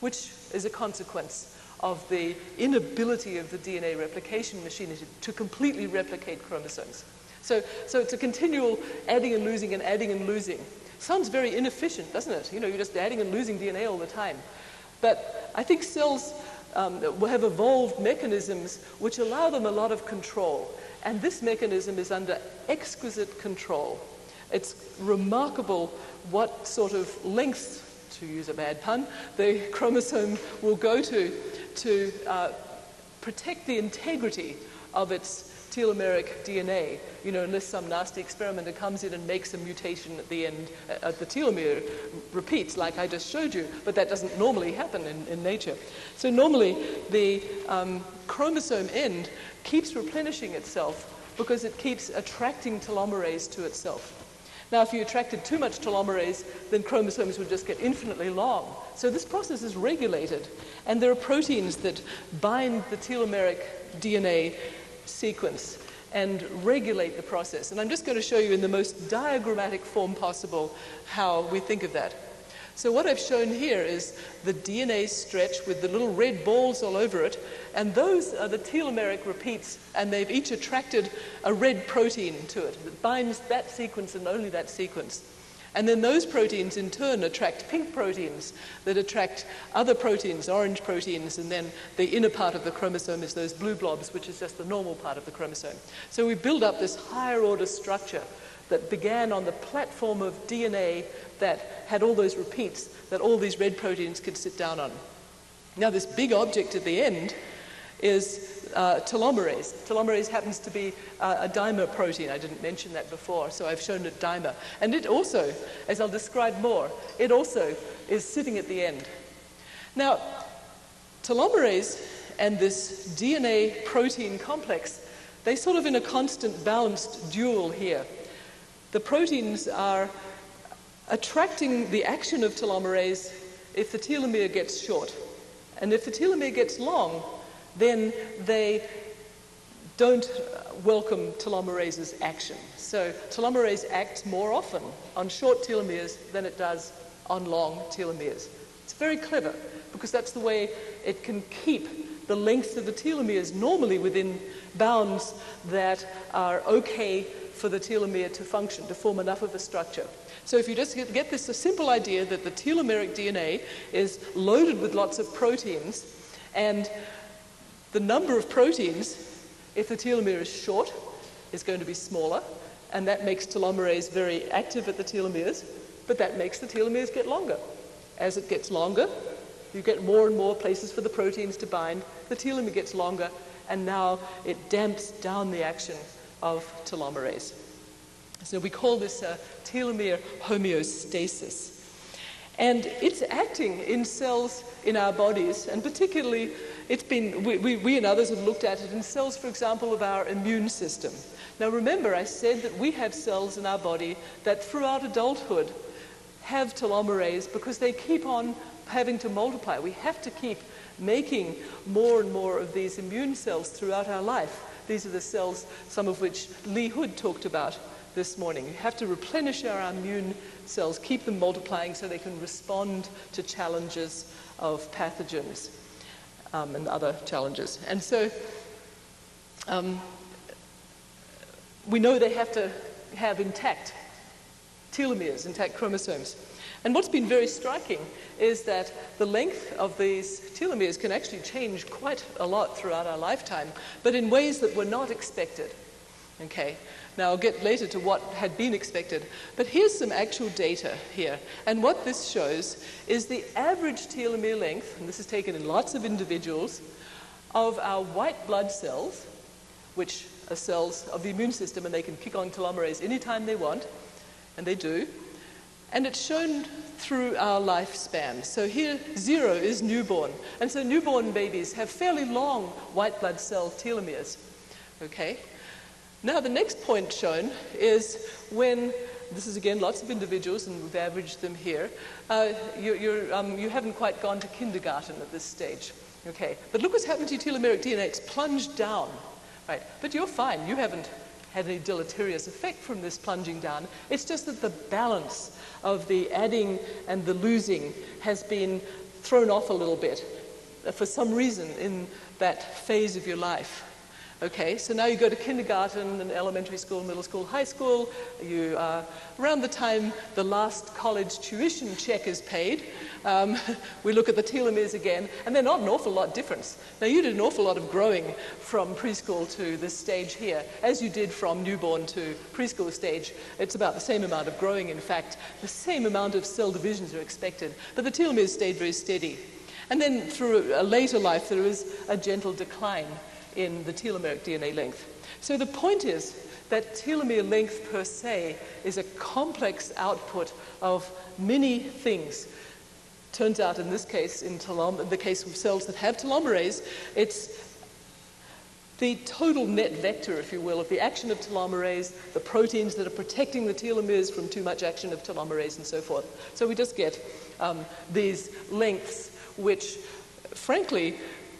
which is a consequence of the inability of the DNA replication machine to completely replicate chromosomes. So, so it's a continual adding and losing and adding and losing. Sounds very inefficient, doesn't it? You know, you're just adding and losing DNA all the time. But I think cells um, have evolved mechanisms which allow them a lot of control. And this mechanism is under exquisite control. It's remarkable what sort of lengths, to use a bad pun, the chromosome will go to to uh, protect the integrity of its telomeric DNA, you know, unless some nasty experimenter comes in and makes a mutation at the end, uh, the telomere repeats like I just showed you, but that doesn't normally happen in, in nature. So normally the um, chromosome end keeps replenishing itself because it keeps attracting telomerase to itself. Now, if you attracted too much telomerase, then chromosomes would just get infinitely long. So this process is regulated, and there are proteins that bind the telomeric DNA sequence and regulate the process. And I'm just going to show you in the most diagrammatic form possible how we think of that. So what I've shown here is the DNA stretch with the little red balls all over it, and those are the telomeric repeats, and they've each attracted a red protein to it that binds that sequence and only that sequence. And then those proteins in turn attract pink proteins that attract other proteins, orange proteins, and then the inner part of the chromosome is those blue blobs, which is just the normal part of the chromosome. So we build up this higher order structure that began on the platform of DNA that had all those repeats that all these red proteins could sit down on. Now, this big object at the end is uh, telomerase. Telomerase happens to be uh, a dimer protein. I didn't mention that before, so I've shown it dimer. And it also, as I'll describe more, it also is sitting at the end. Now, telomerase and this DNA protein complex, they sort of in a constant balanced duel here. The proteins are attracting the action of telomerase if the telomere gets short. And if the telomere gets long, then they don't uh, welcome telomerase's action. So telomerase acts more often on short telomeres than it does on long telomeres. It's very clever because that's the way it can keep the length of the telomeres normally within bounds that are okay for the telomere to function, to form enough of a structure. So if you just get this a simple idea that the telomeric DNA is loaded with lots of proteins, and the number of proteins, if the telomere is short, is going to be smaller, and that makes telomerase very active at the telomeres, but that makes the telomeres get longer. As it gets longer, you get more and more places for the proteins to bind, the telomere gets longer, and now it damps down the action of telomerase. So we call this telomere homeostasis. And it's acting in cells in our bodies, and particularly it's been, we, we, we, and others have looked at it in cells, for example, of our immune system. Now remember, I said that we have cells in our body that throughout adulthood have telomerase because they keep on having to multiply. We have to keep making more and more of these immune cells throughout our life. These are the cells, some of which Lee Hood talked about this morning. We have to replenish our immune cells, keep them multiplying so they can respond to challenges of pathogens um, and other challenges. And so um, we know they have to have intact telomeres, intact chromosomes. And what's been very striking is that the length of these telomeres can actually change quite a lot throughout our lifetime, but in ways that were not expected. Okay, now I'll get later to what had been expected, but here's some actual data here. And what this shows is the average telomere length, and this is taken in lots of individuals, of our white blood cells, which are cells of the immune system and they can kick on telomerase anytime they want, and they do. And it's shown through our lifespan. So here, zero is newborn. And so newborn babies have fairly long white blood cell telomeres. Okay? Now, the next point shown is when, this is again lots of individuals, and we've averaged them here, uh, you're, um, you haven't quite gone to kindergarten at this stage. Okay? But look what's happened to your telomeric DNA. It's plunged down. Right? But you're fine. You haven't had any deleterious effect from this plunging down. It's just that the balance of the adding and the losing has been thrown off a little bit uh, for some reason in that phase of your life. Okay, so now you go to kindergarten and elementary school, middle school, high school. You, uh, around the time the last college tuition check is paid, um, we look at the telomeres again, and they're not an awful lot difference. Now, you did an awful lot of growing from preschool to this stage here, as you did from newborn to preschool stage. It's about the same amount of growing, in fact. The same amount of cell divisions are expected, but the telomeres stayed very steady. And then through a later life, there is a gentle decline in the telomeric DNA length. So the point is that telomere length per se is a complex output of many things. Turns out in this case, in, in the case of cells that have telomerase, it's the total net vector, if you will, of the action of telomerase, the proteins that are protecting the telomeres from too much action of telomerase, and so forth. So we just get um, these lengths, which, frankly,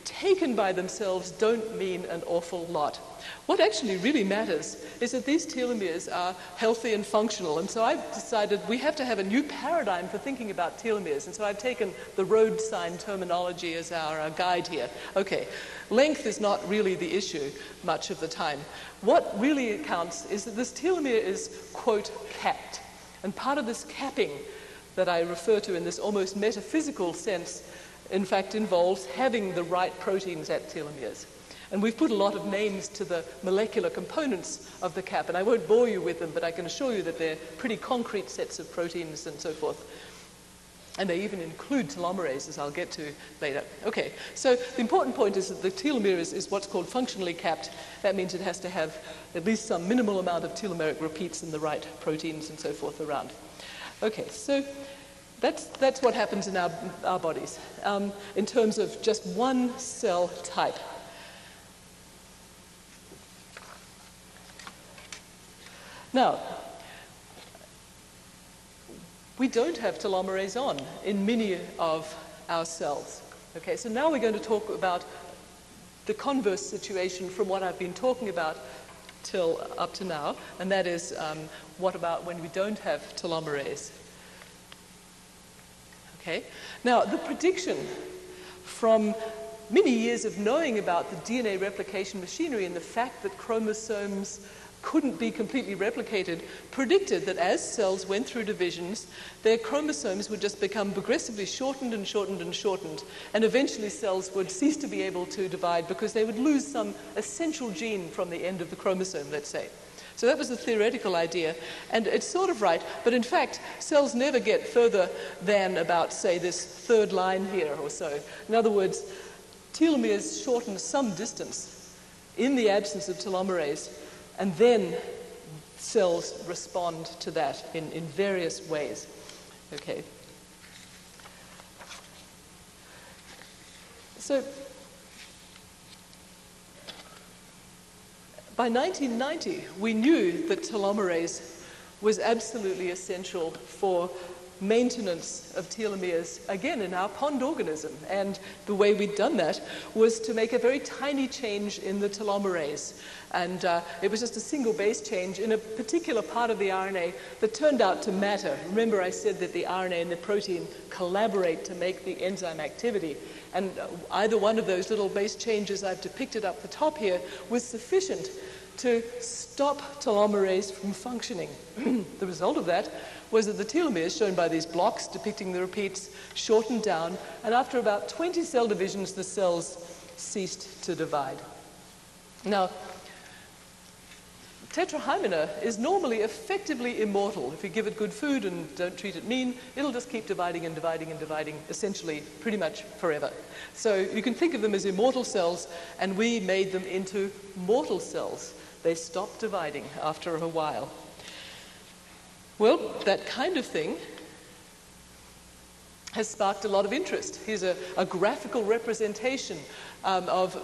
taken by themselves don't mean an awful lot. What actually really matters is that these telomeres are healthy and functional. And so I've decided we have to have a new paradigm for thinking about telomeres. And so I've taken the road sign terminology as our, our guide here. Okay, length is not really the issue much of the time. What really counts is that this telomere is, quote, capped. And part of this capping that I refer to in this almost metaphysical sense in fact, involves having the right proteins at telomeres. And we've put a lot of names to the molecular components of the cap, and I won't bore you with them, but I can assure you that they're pretty concrete sets of proteins and so forth. And they even include telomerase, as I'll get to later. Okay, so the important point is that the telomere is, is what's called functionally capped. That means it has to have at least some minimal amount of telomeric repeats and the right proteins and so forth around. Okay, so that's, that's what happens in our, our bodies um, in terms of just one cell type. Now, we don't have telomerase on in many of our cells. Okay, so now we're going to talk about the converse situation from what I've been talking about till up to now, and that is um, what about when we don't have telomerase? Okay? Now, the prediction from many years of knowing about the DNA replication machinery and the fact that chromosomes couldn't be completely replicated predicted that as cells went through divisions, their chromosomes would just become progressively shortened and shortened and shortened, and eventually cells would cease to be able to divide because they would lose some essential gene from the end of the chromosome, let's say. So that was the theoretical idea, and it's sort of right, but in fact, cells never get further than about, say, this third line here or so. In other words, telomeres shorten some distance in the absence of telomerase, and then cells respond to that in, in various ways. Okay. So By 1990, we knew that telomerase was absolutely essential for maintenance of telomeres, again, in our pond organism. And the way we'd done that was to make a very tiny change in the telomerase. And uh, it was just a single base change in a particular part of the RNA that turned out to matter. Remember, I said that the RNA and the protein collaborate to make the enzyme activity. And either one of those little base changes I've depicted up the top here was sufficient to stop telomerase from functioning. the result of that was that the telomeres, shown by these blocks depicting the repeats, shortened down, and after about 20 cell divisions, the cells ceased to divide. Now, Tetrahymena is normally effectively immortal. If you give it good food and don't treat it mean, it'll just keep dividing and dividing and dividing essentially pretty much forever. So you can think of them as immortal cells, and we made them into mortal cells. They stop dividing after a while. Well, that kind of thing has sparked a lot of interest. Here's a, a graphical representation um, of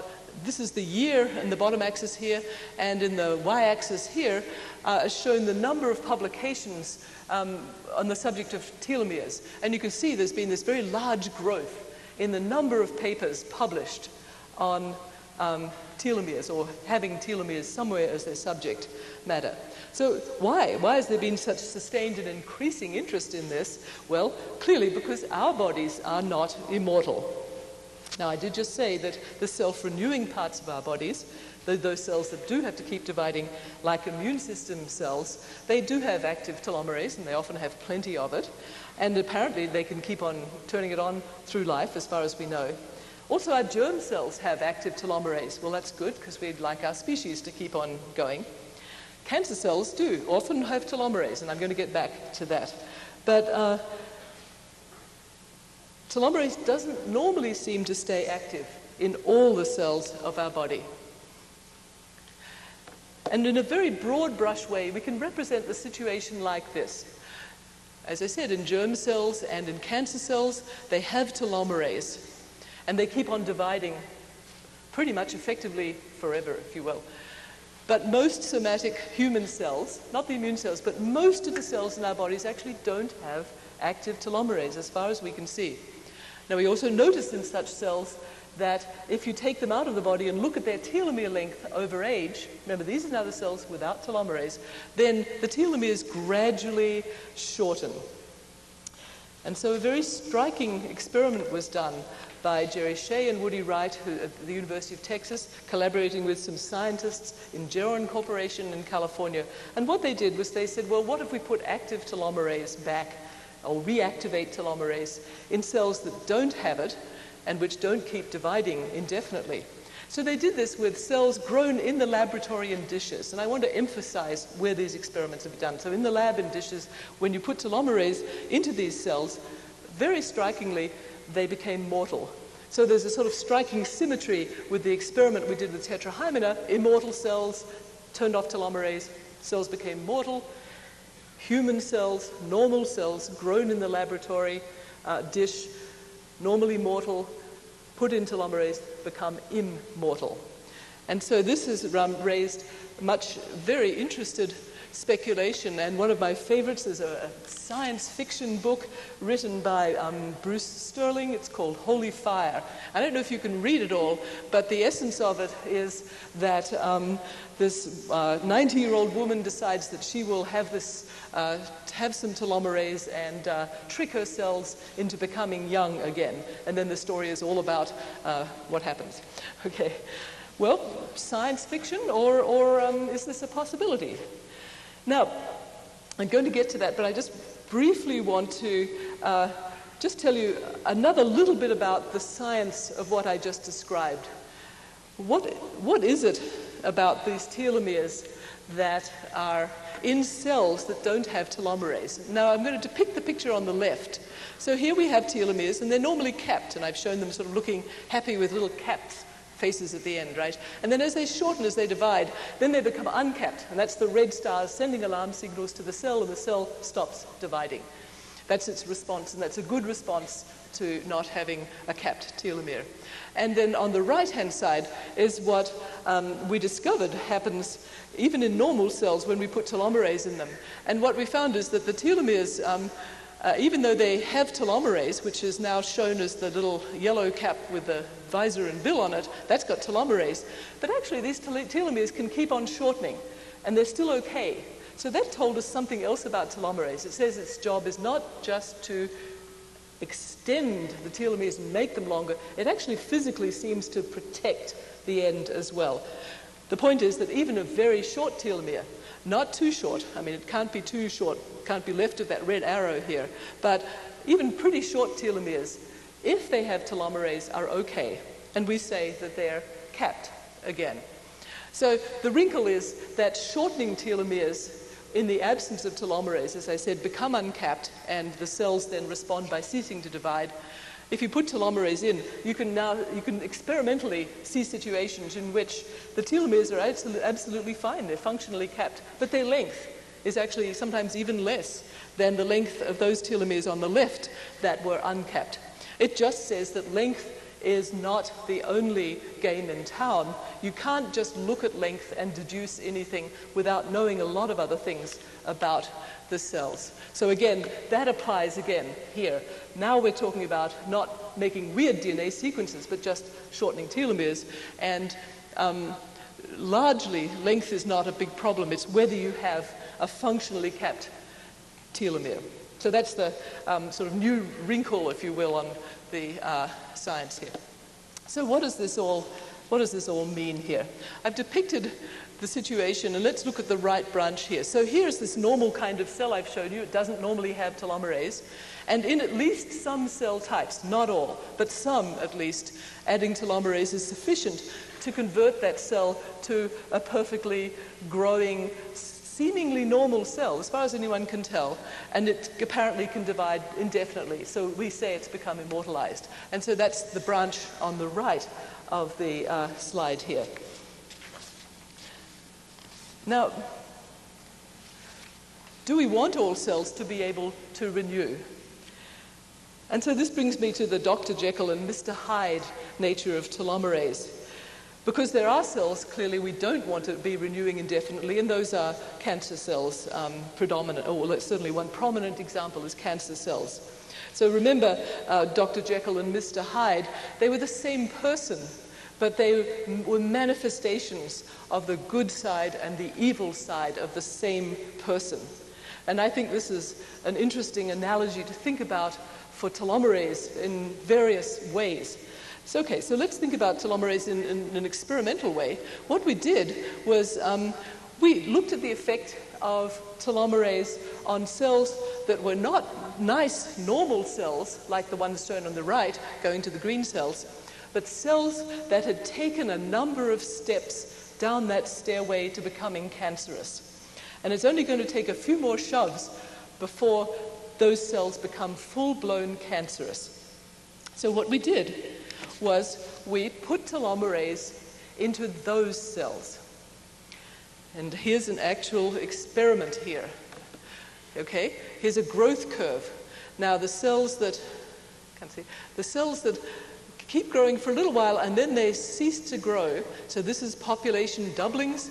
this is the year in the bottom axis here, and in the y-axis here uh, shown the number of publications um, on the subject of telomeres. And you can see there's been this very large growth in the number of papers published on um, telomeres or having telomeres somewhere as their subject matter. So why? Why has there been such sustained and increasing interest in this? Well, clearly because our bodies are not immortal. Now, I did just say that the self-renewing parts of our bodies, those cells that do have to keep dividing like immune system cells, they do have active telomerase, and they often have plenty of it. And apparently they can keep on turning it on through life, as far as we know. Also, our germ cells have active telomerase. Well, that's good, because we'd like our species to keep on going. Cancer cells do often have telomerase, and I'm going to get back to that. But uh, Telomerase doesn't normally seem to stay active in all the cells of our body. And in a very broad brush way, we can represent the situation like this. As I said, in germ cells and in cancer cells, they have telomerase, and they keep on dividing pretty much effectively forever, if you will. But most somatic human cells, not the immune cells, but most of the cells in our bodies actually don't have active telomerase, as far as we can see. Now, we also notice in such cells that if you take them out of the body and look at their telomere length over age, remember these are now the cells without telomerase, then the telomeres gradually shorten. And so a very striking experiment was done by Jerry Shay and Woody Wright who, at the University of Texas, collaborating with some scientists in Geron Corporation in California. And what they did was they said, well, what if we put active telomerase back or reactivate telomerase in cells that don't have it and which don't keep dividing indefinitely. So they did this with cells grown in the laboratory in dishes. And I want to emphasize where these experiments have been done. So in the lab in dishes, when you put telomerase into these cells, very strikingly, they became mortal. So there's a sort of striking symmetry with the experiment we did with tetrahymena. Immortal cells turned off telomerase, cells became mortal human cells, normal cells grown in the laboratory uh, dish, normally mortal, put into telomerase, become immortal. And so this has um, raised much very interested speculation. And one of my favorites is a, science fiction book written by um, Bruce Sterling. It's called Holy Fire. I don't know if you can read it all, but the essence of it is that um, this 90 uh, year old woman decides that she will have this. Uh, have some telomerase and uh, trick her cells into becoming young again. And then the story is all about uh, what happens. Okay. Well, science fiction, or, or um, is this a possibility? Now, I'm going to get to that, but I just briefly want to uh, just tell you another little bit about the science of what I just described. What, what is it about these telomeres that are in cells that don't have telomerase? Now, I'm going to depict the picture on the left. So here we have telomeres, and they're normally capped, and I've shown them sort of looking happy with little caps faces at the end, right? And then as they shorten, as they divide, then they become uncapped, and that's the red stars sending alarm signals to the cell, and the cell stops dividing. That's its response, and that's a good response to not having a capped telomere. And then on the right-hand side is what um, we discovered happens even in normal cells when we put telomerase in them. And what we found is that the telomeres um, uh, even though they have telomerase, which is now shown as the little yellow cap with the visor and bill on it, that's got telomerase. But actually, these telomeres can keep on shortening, and they're still okay. So that told us something else about telomerase. It says its job is not just to extend the telomeres and make them longer, it actually physically seems to protect the end as well. The point is that even a very short telomere, not too short, I mean, it can't be too short, can't be left of that red arrow here, but even pretty short telomeres, if they have telomerase, are okay. And we say that they're capped again. So the wrinkle is that shortening telomeres in the absence of telomerase, as I said, become uncapped and the cells then respond by ceasing to divide. If you put telomerase in, you can now you can experimentally see situations in which the telomeres are absolutely fine, they're functionally capped, but their length is actually sometimes even less than the length of those telomeres on the left that were uncapped. It just says that length is not the only game in town. You can't just look at length and deduce anything without knowing a lot of other things about the cells. So again, that applies again here. Now we're talking about not making weird DNA sequences, but just shortening telomeres. And um, largely, length is not a big problem. It's whether you have a functionally kept telomere. So that's the um, sort of new wrinkle, if you will, on the uh, science here. So what does this all what does this all mean here? I've depicted the situation, and let's look at the right branch here. So here's this normal kind of cell I've showed you. It doesn't normally have telomerase. And in at least some cell types, not all, but some at least, adding telomerase is sufficient to convert that cell to a perfectly growing seemingly normal cell, as far as anyone can tell, and it apparently can divide indefinitely. So we say it's become immortalized. And so that's the branch on the right of the uh, slide here. Now, do we want all cells to be able to renew? And so this brings me to the Dr. Jekyll and Mr. Hyde nature of telomerase. Because there are cells, clearly, we don't want to be renewing indefinitely, and those are cancer cells, um, predominant, or well, certainly one prominent example is cancer cells. So remember uh, Dr. Jekyll and Mr. Hyde, they were the same person, but they were manifestations of the good side and the evil side of the same person. And I think this is an interesting analogy to think about for telomerase in various ways. So, okay, so let's think about telomerase in, in an experimental way. What we did was um, we looked at the effect of telomerase on cells that were not nice, normal cells, like the ones shown on the right, going to the green cells, but cells that had taken a number of steps down that stairway to becoming cancerous. And it's only going to take a few more shoves before those cells become full blown cancerous. So, what we did was we put telomerase into those cells. And here's an actual experiment here. Okay, here's a growth curve. Now the cells that, can't see, the cells that keep growing for a little while and then they cease to grow. So this is population doublings.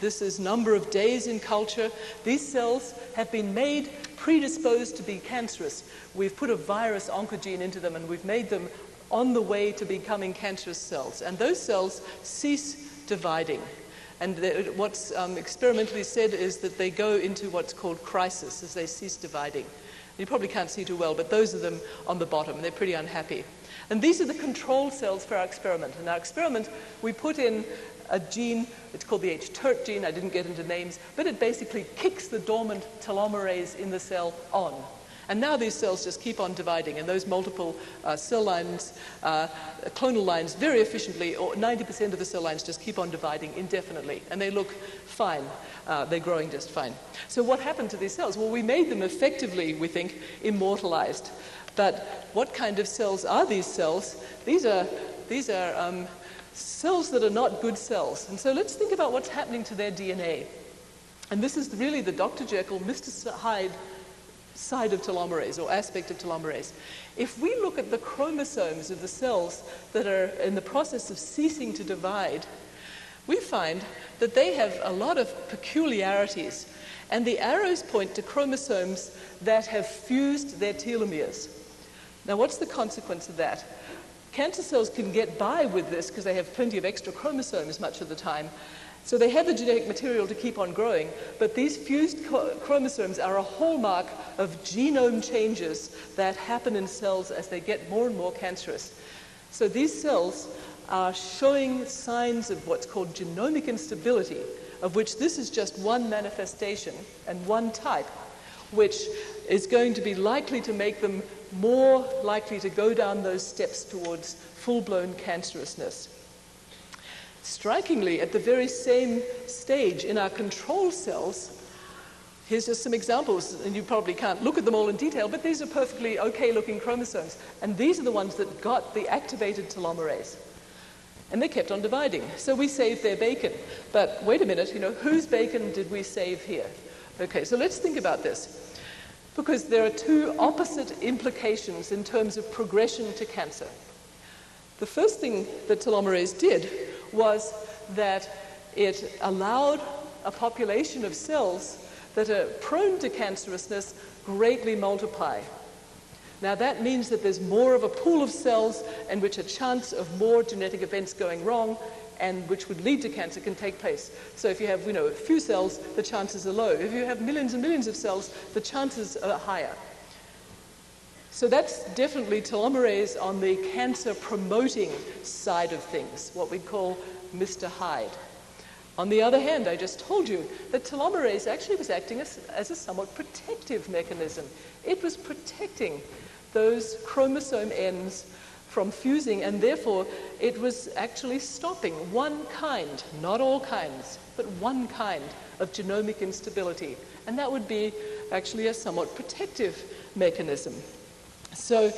This is number of days in culture. These cells have been made predisposed to be cancerous. We've put a virus oncogene into them and we've made them on the way to becoming cancerous cells. And those cells cease dividing. And what's um, experimentally said is that they go into what's called crisis as they cease dividing. You probably can't see too well, but those are them on the bottom. They're pretty unhappy. And these are the control cells for our experiment. In our experiment, we put in a gene, it's called the H-TERT gene, I didn't get into names, but it basically kicks the dormant telomerase in the cell on. And now these cells just keep on dividing, and those multiple uh, cell lines, uh, clonal lines, very efficiently, or 90% of the cell lines just keep on dividing indefinitely, and they look fine. Uh, they're growing just fine. So, what happened to these cells? Well, we made them effectively, we think, immortalized. But what kind of cells are these cells? These are, these are um, cells that are not good cells. And so let's think about what's happening to their DNA. And this is really the Dr. Jekyll, Mr. Hyde side of telomerase or aspect of telomerase. If we look at the chromosomes of the cells that are in the process of ceasing to divide, we find that they have a lot of peculiarities. And the arrows point to chromosomes that have fused their telomeres. Now, what's the consequence of that? Cancer cells can get by with this because they have plenty of extra chromosomes much of the time, so they have the genetic material to keep on growing, but these fused chromosomes are a hallmark of genome changes that happen in cells as they get more and more cancerous. So these cells are showing signs of what's called genomic instability, of which this is just one manifestation and one type, which is going to be likely to make them more likely to go down those steps towards full blown cancerousness. Strikingly, at the very same stage in our control cells, Here's just some examples, and you probably can't look at them all in detail, but these are perfectly okay looking chromosomes. And these are the ones that got the activated telomerase. And they kept on dividing. So we saved their bacon. But wait a minute, you know, whose bacon did we save here? Okay, so let's think about this. Because there are two opposite implications in terms of progression to cancer. The first thing that telomerase did was that it allowed a population of cells that are prone to cancerousness greatly multiply. Now, that means that there's more of a pool of cells in which a chance of more genetic events going wrong and which would lead to cancer can take place. So if you have, you know, a few cells, the chances are low. If you have millions and millions of cells, the chances are higher. So that's definitely telomerase on the cancer promoting side of things, what we call Mr. Hyde. On the other hand, I just told you that telomerase actually was acting as, as, a somewhat protective mechanism. It was protecting those chromosome ends from fusing, and therefore it was actually stopping one kind, not all kinds, but one kind of genomic instability. And that would be actually a somewhat protective mechanism. So,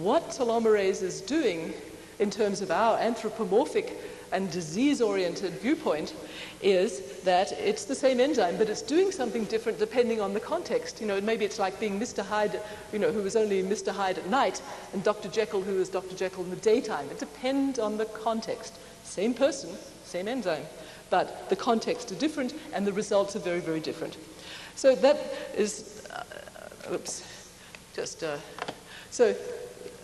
what telomerase is doing in terms of our anthropomorphic and disease oriented viewpoint is that it's the same enzyme, but it's doing something different depending on the context. You know, maybe it's like being Mr. Hyde, you know, who was only Mr. Hyde at night, and Dr. Jekyll, who was Dr. Jekyll in the daytime. It depends on the context. Same person, same enzyme, but the contexts are different and the results are very, very different. So that is, uh, oops, just, uh, so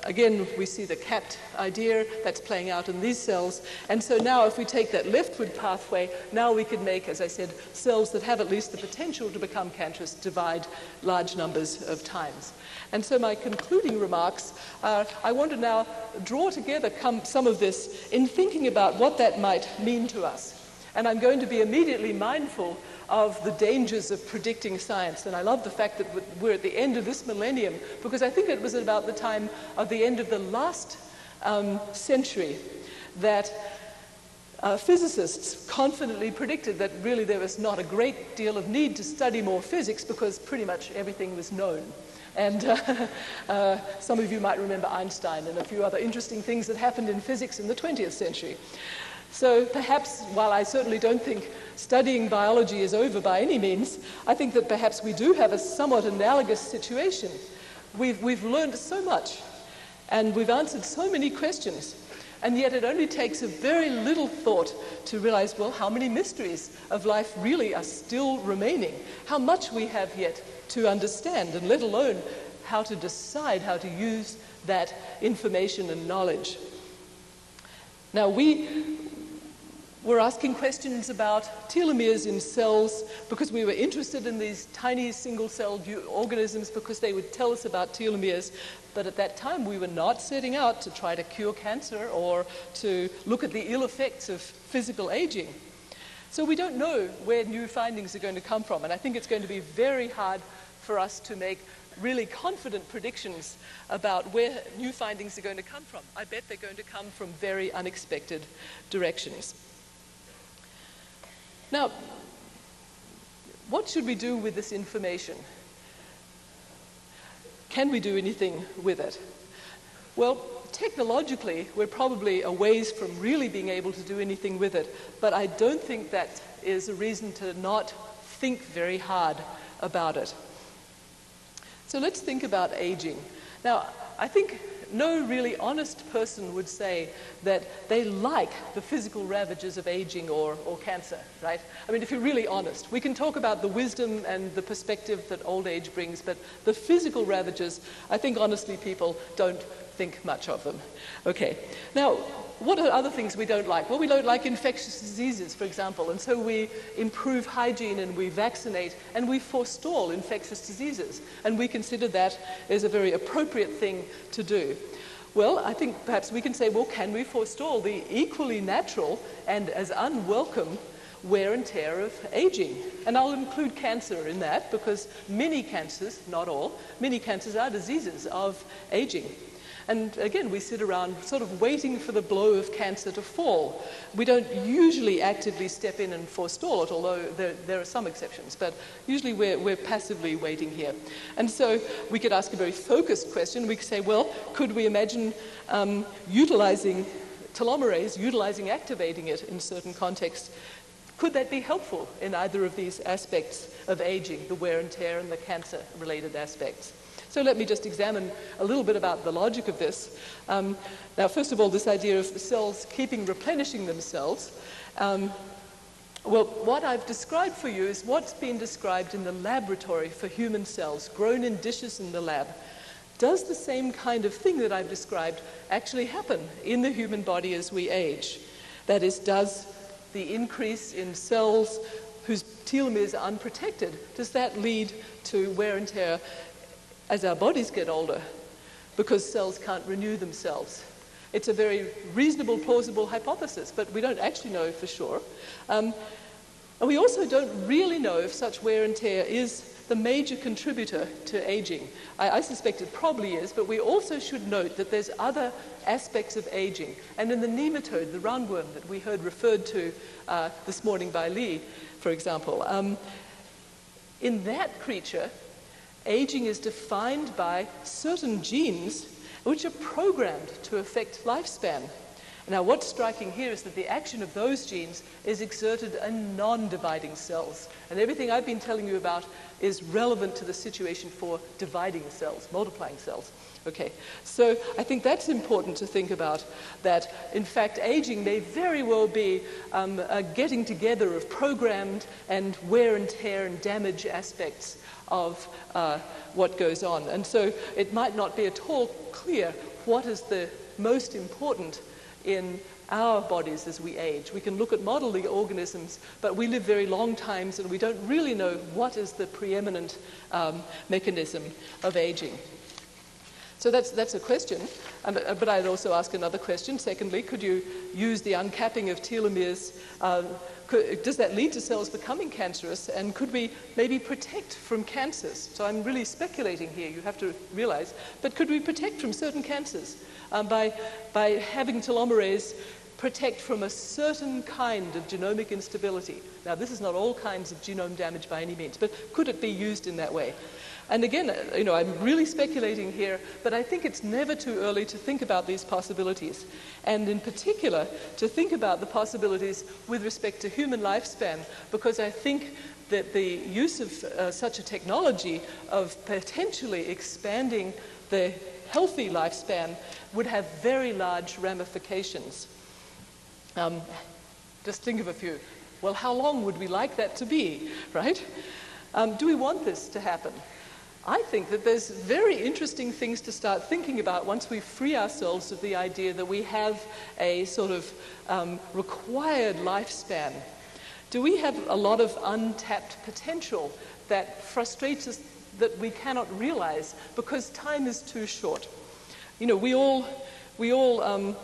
Again, we see the cat idea that's playing out in these cells. And so now if we take that leftward pathway, now we can make, as I said, cells that have at least the potential to become cancerous divide large numbers of times. And so my concluding remarks are I want to now draw together some of this in thinking about what that might mean to us. And I'm going to be immediately mindful of the dangers of predicting science. And I love the fact that we're at the end of this millennium because I think it was about the time of the end of the last um, century that uh, physicists confidently predicted that really there was not a great deal of need to study more physics because pretty much everything was known. And uh, uh, some of you might remember Einstein and a few other interesting things that happened in physics in the 20th century. So perhaps, while I certainly don't think studying biology is over by any means, I think that perhaps we do have a somewhat analogous situation. We've, we've learned so much and we've answered so many questions, and yet it only takes a very little thought to realize, well, how many mysteries of life really are still remaining, how much we have yet to understand, and let alone how to decide how to use that information and knowledge. Now, we, we're asking questions about telomeres in cells because we were interested in these tiny single celled organisms because they would tell us about telomeres. But at that time, we were not setting out to try to cure cancer or to look at the ill effects of physical aging. So we don't know where new findings are going to come from. And I think it's going to be very hard for us to make really confident predictions about where new findings are going to come from. I bet they're going to come from very unexpected directions. Now, what should we do with this information? Can we do anything with it? Well, technologically, we're probably a ways from really being able to do anything with it, but I don't think that is a reason to not think very hard about it. So let's think about aging. Now, I think no really honest person would say that they like the physical ravages of aging or, or cancer, right? I mean, if you're really honest, we can talk about the wisdom and the perspective that old age brings, but the physical ravages, I think honestly people don't think much of them. Okay, now what are other things we don't like? Well, we don't like infectious diseases, for example, and so we improve hygiene and we vaccinate and we forestall infectious diseases, and we consider that as a very appropriate thing to do. Well, I think perhaps we can say, well, can we forestall the equally natural and as unwelcome wear and tear of aging? And I'll include cancer in that because many cancers, not all, many cancers are diseases of aging. And again, we sit around sort of waiting for the blow of cancer to fall. We don't usually actively step in and forestall it, although there, there are some exceptions. But usually we're, we're passively waiting here. And so we could ask a very focused question. We could say, well, could we imagine um, utilizing telomerase, utilizing activating it in certain contexts? Could that be helpful in either of these aspects of aging, the wear and tear and the cancer related aspects? So let me just examine a little bit about the logic of this. Um, now, first of all, this idea of cells keeping replenishing themselves. Um, well, what I've described for you is what's been described in the laboratory for human cells, grown in dishes in the lab. Does the same kind of thing that I've described actually happen in the human body as we age? That is, does the increase in cells whose telomeres are unprotected, does that lead to wear and tear as our bodies get older because cells can't renew themselves. It's a very reasonable, plausible hypothesis, but we don't actually know for sure. Um, and we also don't really know if such wear and tear is the major contributor to aging. I, I, suspect it probably is, but we also should note that there's other aspects of aging. And in the nematode, the roundworm that we heard referred to uh, this morning by Lee, for example, um, in that creature, aging is defined by certain genes which are programmed to affect lifespan. Now, what's striking here is that the action of those genes is exerted in non dividing cells. And everything I've been telling you about is relevant to the situation for dividing cells, multiplying cells. Okay, so I think that's important to think about that, in fact, aging may very well be um, a getting together of programmed and wear and tear and damage aspects of uh, what goes on. And so it might not be at all clear what is the most important in our bodies as we age. We can look at modeling organisms, but we live very long times and we don't really know what is the preeminent um, mechanism of aging. So that's, that's a question. Um, but I'd also ask another question. Secondly, could you use the uncapping of telomeres uh, does that lead to cells becoming cancerous? And could we maybe protect from cancers? So I'm really speculating here, you have to realize. But could we protect from certain cancers um, by, by having telomerase protect from a certain kind of genomic instability? Now, this is not all kinds of genome damage by any means, but could it be used in that way? And again, uh, you know, I'm really speculating here, but I think it's never too early to think about these possibilities. And in particular, to think about the possibilities with respect to human lifespan, because I think that the use of uh, such a technology of potentially expanding the healthy lifespan would have very large ramifications. Um, just think of a few. Well, how long would we like that to be, right? Um, do we want this to happen? I think that there's very interesting things to start thinking about once we free ourselves of the idea that we have a sort of um, required lifespan. Do we have a lot of untapped potential that frustrates us that we cannot realize because time is too short? You know, we all, we all um,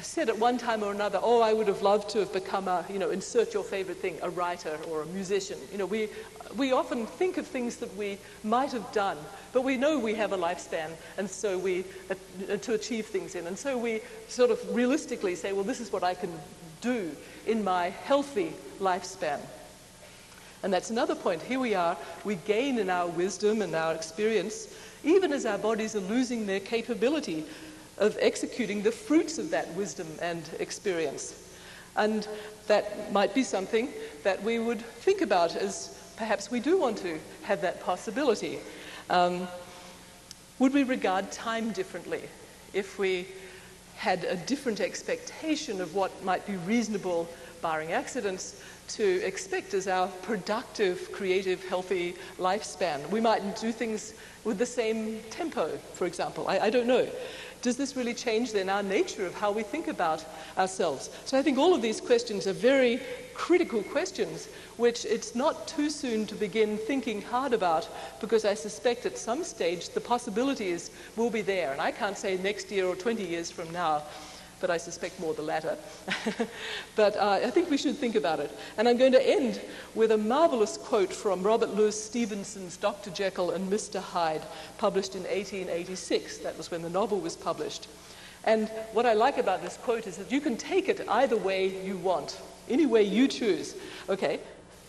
said at one time or another, oh, I would have loved to have become a, you know, insert your favorite thing, a writer or a musician. You know, we, we often think of things that we might have done, but we know we have a lifespan, and so we, uh, to achieve things in. And so we sort of realistically say, well, this is what I can do in my healthy lifespan. And that's another point. Here we are, we gain in our wisdom and our experience, even as our bodies are losing their capability of executing the fruits of that wisdom and experience. And that might be something that we would think about as perhaps we do want to have that possibility. Um, would we regard time differently if we had a different expectation of what might be reasonable, barring accidents, to expect as our productive, creative, healthy lifespan? We might do things with the same tempo, for example. I, I don't know. Does this really change then our nature of how we think about ourselves? So I think all of these questions are very critical questions, which it's not too soon to begin thinking hard about because I suspect at some stage the possibilities will be there. And I can't say next year or 20 years from now but I suspect more the latter. but uh, I think we should think about it. And I'm going to end with a marvelous quote from Robert Louis Stevenson's Dr. Jekyll and Mr. Hyde, published in 1886. That was when the novel was published. And what I like about this quote is that you can take it either way you want, any way you choose. Okay,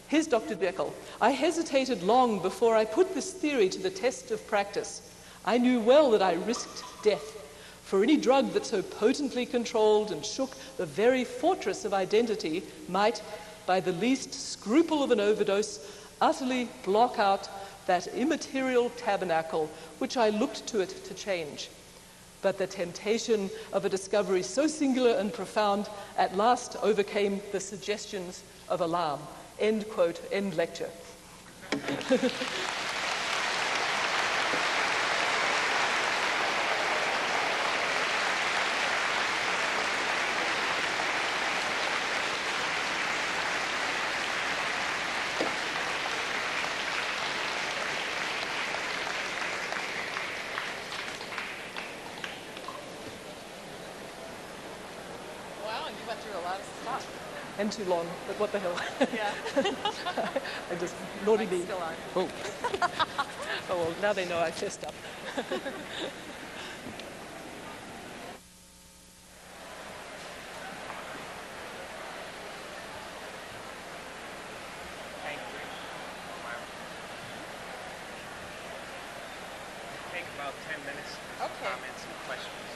here's Dr. Jekyll. I hesitated long before I put this theory to the test of practice. I knew well that I risked death for any drug that so potently controlled and shook the very fortress of identity might, by the least scruple of an overdose, utterly block out that immaterial tabernacle which I looked to it to change. But the temptation of a discovery so singular and profound at last overcame the suggestions of alarm. End quote, end lecture. and too long, but what the hell? Yeah. I just, naughty me. Oh. oh, well, now they know I fessed up. Take about 10 minutes for Okay. comments and questions.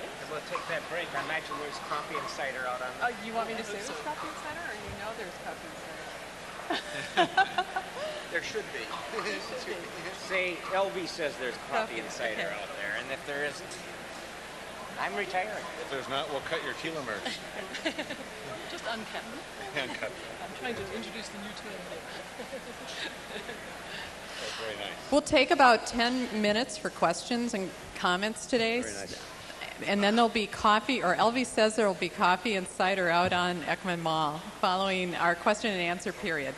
And we'll take that break. I imagine there's coffee and cider out on Uh, you want me to say there's coffee and cider, or you know there's coffee and cider? There should be. Say, LV says there's coffee and Coffee, cider okay. out there, and if there isn't, I'm retiring. If there's not, we'll cut your telomeres. Just uncut uncapped. Uncut. I'm trying to introduce the new term very nice. We'll take about 10 minutes for questions and comments today. Very nice. And then there'll be coffee, or Elvie says there will be coffee and cider out on Eckman Mall following our question and answer period.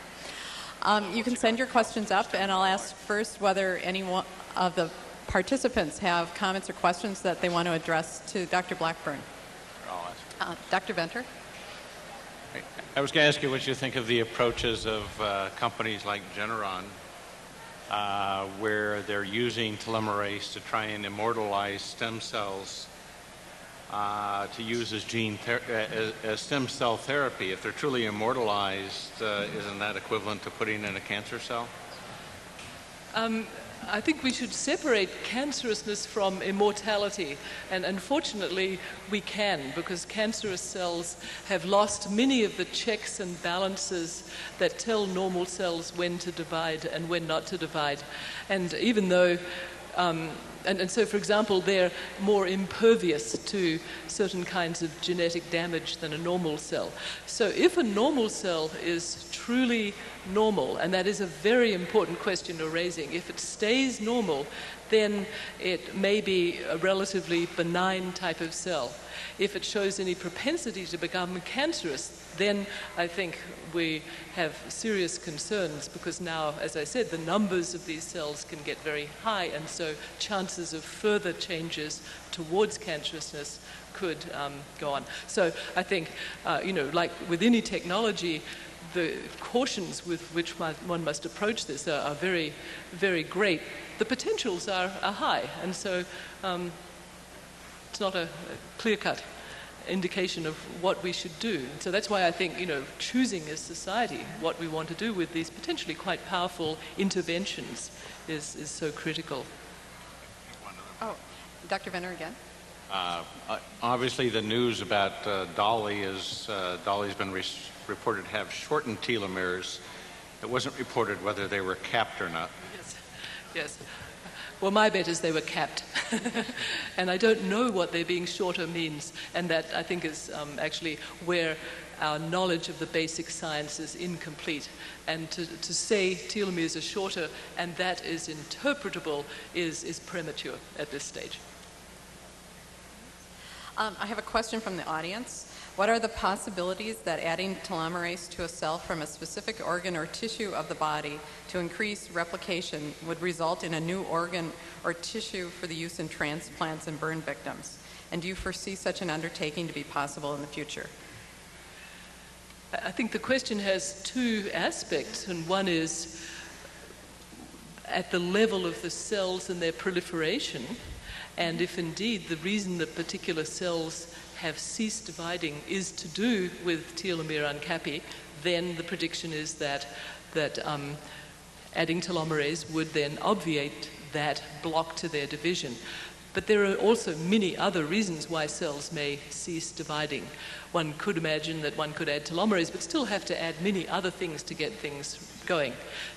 Um, you can send your questions up, and I'll ask first whether any one of the participants have comments or questions that they want to address to Dr. Blackburn. Uh, Dr. Venter? I was going to ask you what you think of the approaches of uh, companies like Generon, uh, where they're using telomerase to try and immortalize stem cells uh, to use as gene uh, as, as stem cell therapy. If they're truly immortalized, uh, isn't that equivalent to putting in a cancer cell? Um, I think we should separate cancerousness from immortality. And unfortunately, we can, because cancerous cells have lost many of the checks and balances that tell normal cells when to divide and when not to divide. And even though um, and, and so, for example, they're more impervious to certain kinds of genetic damage than a normal cell. So, if a normal cell is truly normal, and that is a very important question you're raising, if it stays normal, then it may be a relatively benign type of cell. If it shows any propensity to become cancerous, then I think we have serious concerns because now, as I said, the numbers of these cells can get very high, and so chances of further changes towards cancerousness could um, go on. So I think, uh, you know, like with any technology, the cautions with which one one must approach this are, are very, very great. The potentials are, are high, and so um, it's not a, a clear-cut indication of what we should do. So that's why I think, you know, choosing as society what we want to do with these potentially quite powerful interventions is, is so critical. Oh, Dr. Venter again? Uh, uh, obviously, the news about uh, Dolly is uh, Dolly's been re- reported to have shortened telomeres. It wasn't reported whether they were capped or not. Yes. Yes. Well, my bet is they were capped. and I don't know what their being shorter means. And that, I think, is um, actually where our knowledge of the basic science is incomplete. And to, to say telomeres are shorter and that is interpretable is, is premature at this stage. Um, I have a question from the audience. What are the possibilities that adding telomerase to a cell from a specific organ or tissue of the body to increase replication would result in a new organ or tissue for the use in transplants and burn victims? And do you foresee such an undertaking to be possible in the future? I think the question has two aspects, and one is at the level of the cells and their proliferation, and if indeed the reason that particular cells have ceased dividing is to do with telomere uncappy, then the prediction is that, that um, adding telomerase would then obviate that block to their division. But there are also many other reasons why cells may cease dividing. One could imagine that one could add telomerase, but still have to add many other things to get things going.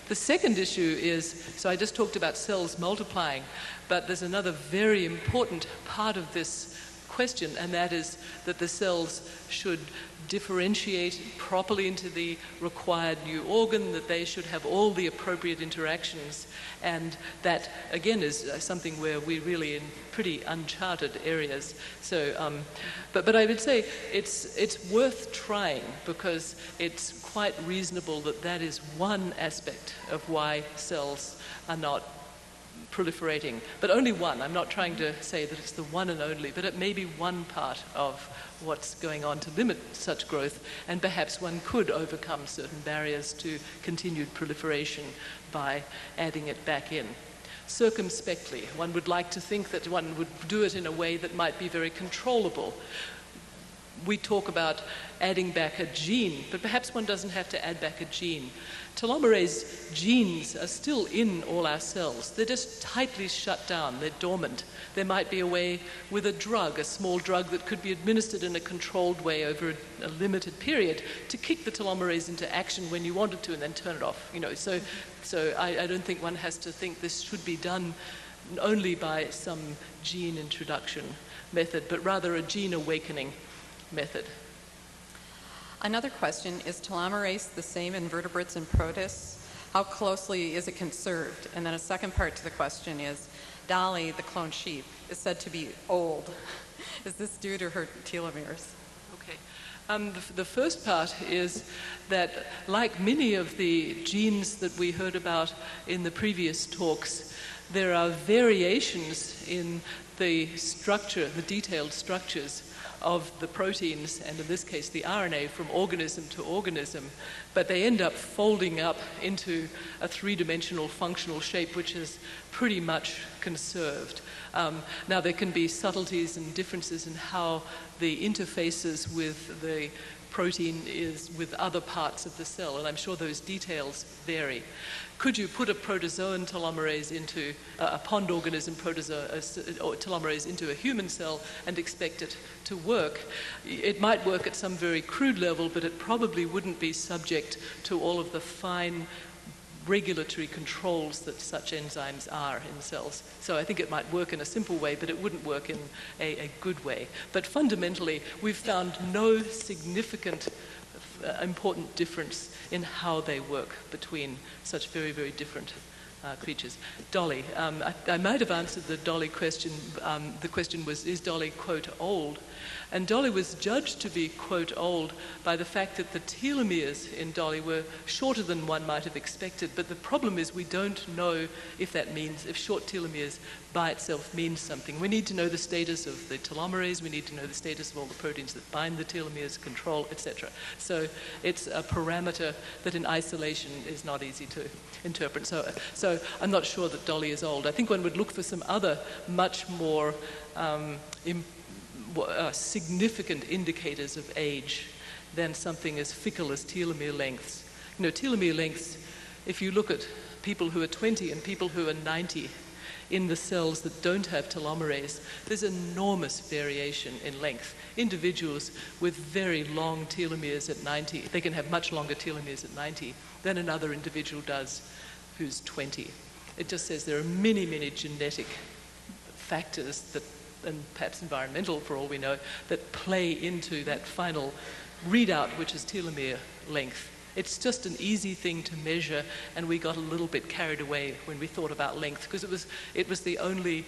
The second issue is so I just talked about cells multiplying, but there's another very important part of this question, and that is that the cells should differentiate properly into the required new organ, that they should have all the appropriate interactions. And that, again, is uh, something where we're really in pretty uncharted areas. So, um, but, but I would say it's, it's worth trying because it's quite reasonable that that is one aspect of why cells are not proliferating, but only one. I'm not trying to say that it's the one and only, but it may be one part of what's going on to limit such growth, and perhaps one could overcome certain barriers to continued proliferation by adding it back in. Circumspectly, one would like to think that one would do it in a way that might be very controllable. We talk about adding back a gene, but perhaps one doesn't have to add back a gene telomerase genes are still in all our cells. They're just tightly shut down, they're dormant. There might be a way with a drug, a small drug that could be administered in a controlled way over a, a limited period to kick the telomerase into action when you wanted to and then turn it off. You know, so, so I, I don't think one has to think this should be done only by some gene introduction method, but rather a gene awakening method. Another question is telomerase the same in vertebrates and protists? How closely is it conserved? And then a second part to the question is Dolly, the cloned sheep, is said to be old. is this due to her telomeres? Okay. Um, the, the, first part is that, like many of the genes that we heard about in the previous talks, there are variations in the structure, the detailed structures of the proteins, and in this case the RNA, from organism to organism, but they end up folding up into a three dimensional functional shape which is pretty much conserved. Um, now, there can be subtleties and differences in how the interfaces with the protein is with other parts of the cell, and I'm sure those details vary. Could you put a protozoan telomerase into uh, a pond organism protozoa, or telomerase into a human cell and expect it to work? It might work at some very crude level, but it probably wouldn't be subject to all of the fine regulatory controls that such enzymes are in cells. So I think it might work in a simple way, but it wouldn't work in a, a good way. But fundamentally, we've found no significant important difference in how they work between such very, very different uh, creatures. Dolly, um, I, I, might have answered the Dolly question. Um, the question was, is Dolly, quote, old? And Dolly was judged to be, quote, old by the fact that the telomeres in Dolly were shorter than one might have expected. But the problem is we don't know if that means, if short telomeres by itself means something. We need to know the status of the telomerase, we need to know the status of all the proteins that bind the telomeres, control, etc. So it's a parameter that in isolation is not easy to interpret. So, so I'm not sure that Dolly is old. I think one would look for some other much more um, important uh, significant indicators of age than something as fickle as telomere lengths. You know, telomere lengths, if you look at people who are 20 and people who are 90 in the cells that don't have telomerase, there's enormous variation in length. Individuals with very long telomeres at 90, they can have much longer telomeres at 90 than another individual does who's 20. It just says there are many, many genetic factors that and perhaps environmental for all we know, that play into that final readout, which is telomere length. It's just an easy thing to measure, and we got a little bit carried away when we thought about length because it was, it was the only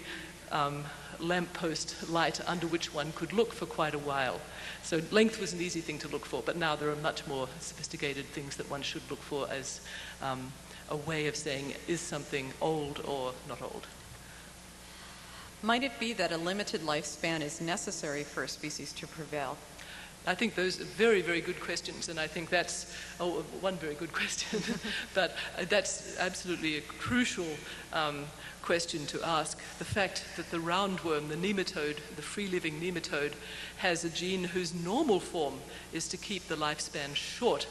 um, lamppost light under which one could look for quite a while. So length was an easy thing to look for, but now there are much more sophisticated things that one should look for as um, a way of saying is something old or not old. Might it be that a limited lifespan is necessary for a species to prevail? I think those are very, very good questions, and I think that's oh, one very good question, but uh, that's absolutely a crucial um, question to ask. The fact that the roundworm, the nematode, the free living nematode, has a gene whose normal form is to keep the lifespan short,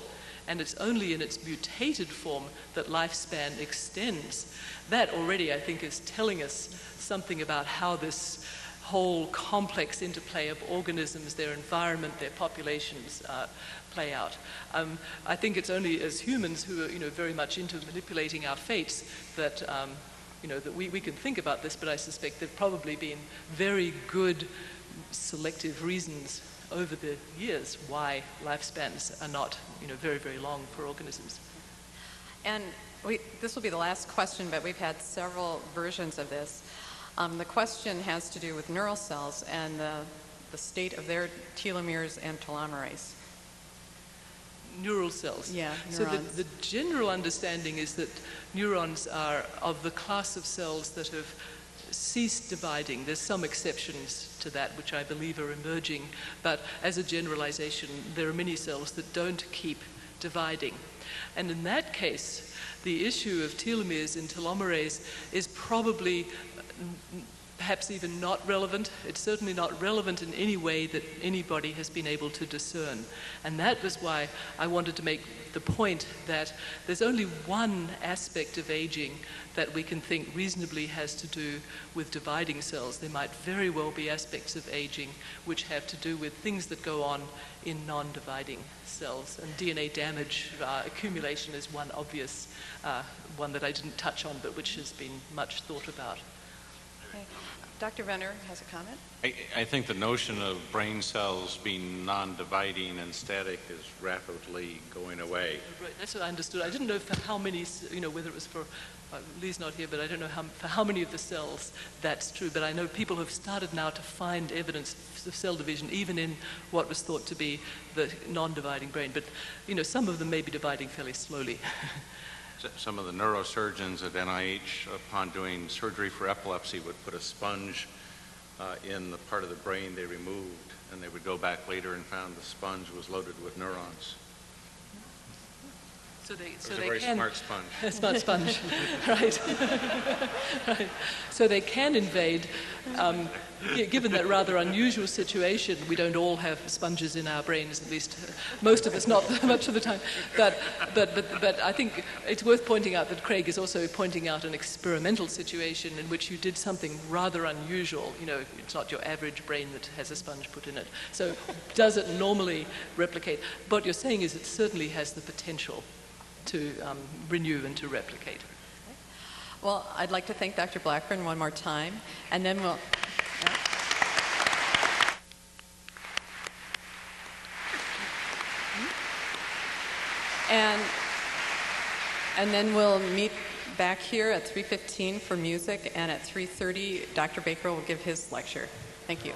and it's only in its mutated form that lifespan extends. That already, I think, is telling us something about how this whole complex interplay of organisms, their environment, their populations uh, play out. Um, I think it's only as humans who are, you know, very much into manipulating our fates that, um, you know, that we, we can think about this, but I suspect there've probably been very good selective reasons over the years why lifespans are not, you know, very, very long for organisms. And we, this will be the last question, but we've had several versions of this. Um, the question has to do with neural cells and the, the state of their telomeres and telomerase. Neural cells. Yeah, So the, the general understanding is that neurons are of the class of cells that have ceased dividing. There's some exceptions to that, which I believe are emerging, but as a generalization, there are many cells that don't keep dividing. And in that case, the issue of telomeres and telomerase is probably uh, n- perhaps even not relevant. It's certainly not relevant in any way that anybody has been able to discern. And that was why I wanted to make the point that there's only one aspect of aging that we can think reasonably has to do with dividing cells. There might very well be aspects of aging which have to do with things that go on in non dividing cells. And DNA damage uh, accumulation is one obvious uh, one that I didn't touch on, but which has been much thought about. Okay. Dr. Venter has a comment. I, I think the notion of brain cells being non-dividing and static is rapidly going away. Right, that's what I understood. I didn't know for how many, you know, whether it was for, uh, Lee's not here, but I don't know how, for how many of the cells that's true. But I know people have started now to find evidence of cell division, even in what was thought to be the non-dividing brain. But, you know, some of them may be dividing fairly slowly. Some of the neurosurgeons at NIH, upon doing surgery for epilepsy, would put a sponge uh, in the part of the brain they removed, and they would go back later and found the sponge was loaded with neurons. So they, so they very can, smart sponge. A smart sponge, right. right. So they can invade. Um, given that rather unusual situation, we don't all have sponges in our brains, at least uh, most of us, not much of the time. But, but, but, but I think it's worth pointing out that Craig is also pointing out an experimental situation in which you did something rather unusual. You know, it's not your average brain that has a sponge put in it. So does it normally replicate? What you're saying is it certainly has the potential to um, renew and to replicate. Well, I'd like to thank Dr. Blackburn one more time, and then we'll. And, and then we'll meet back here at 3.15 for music, and at 3.30, Dr. Baker will give his lecture. Thank you.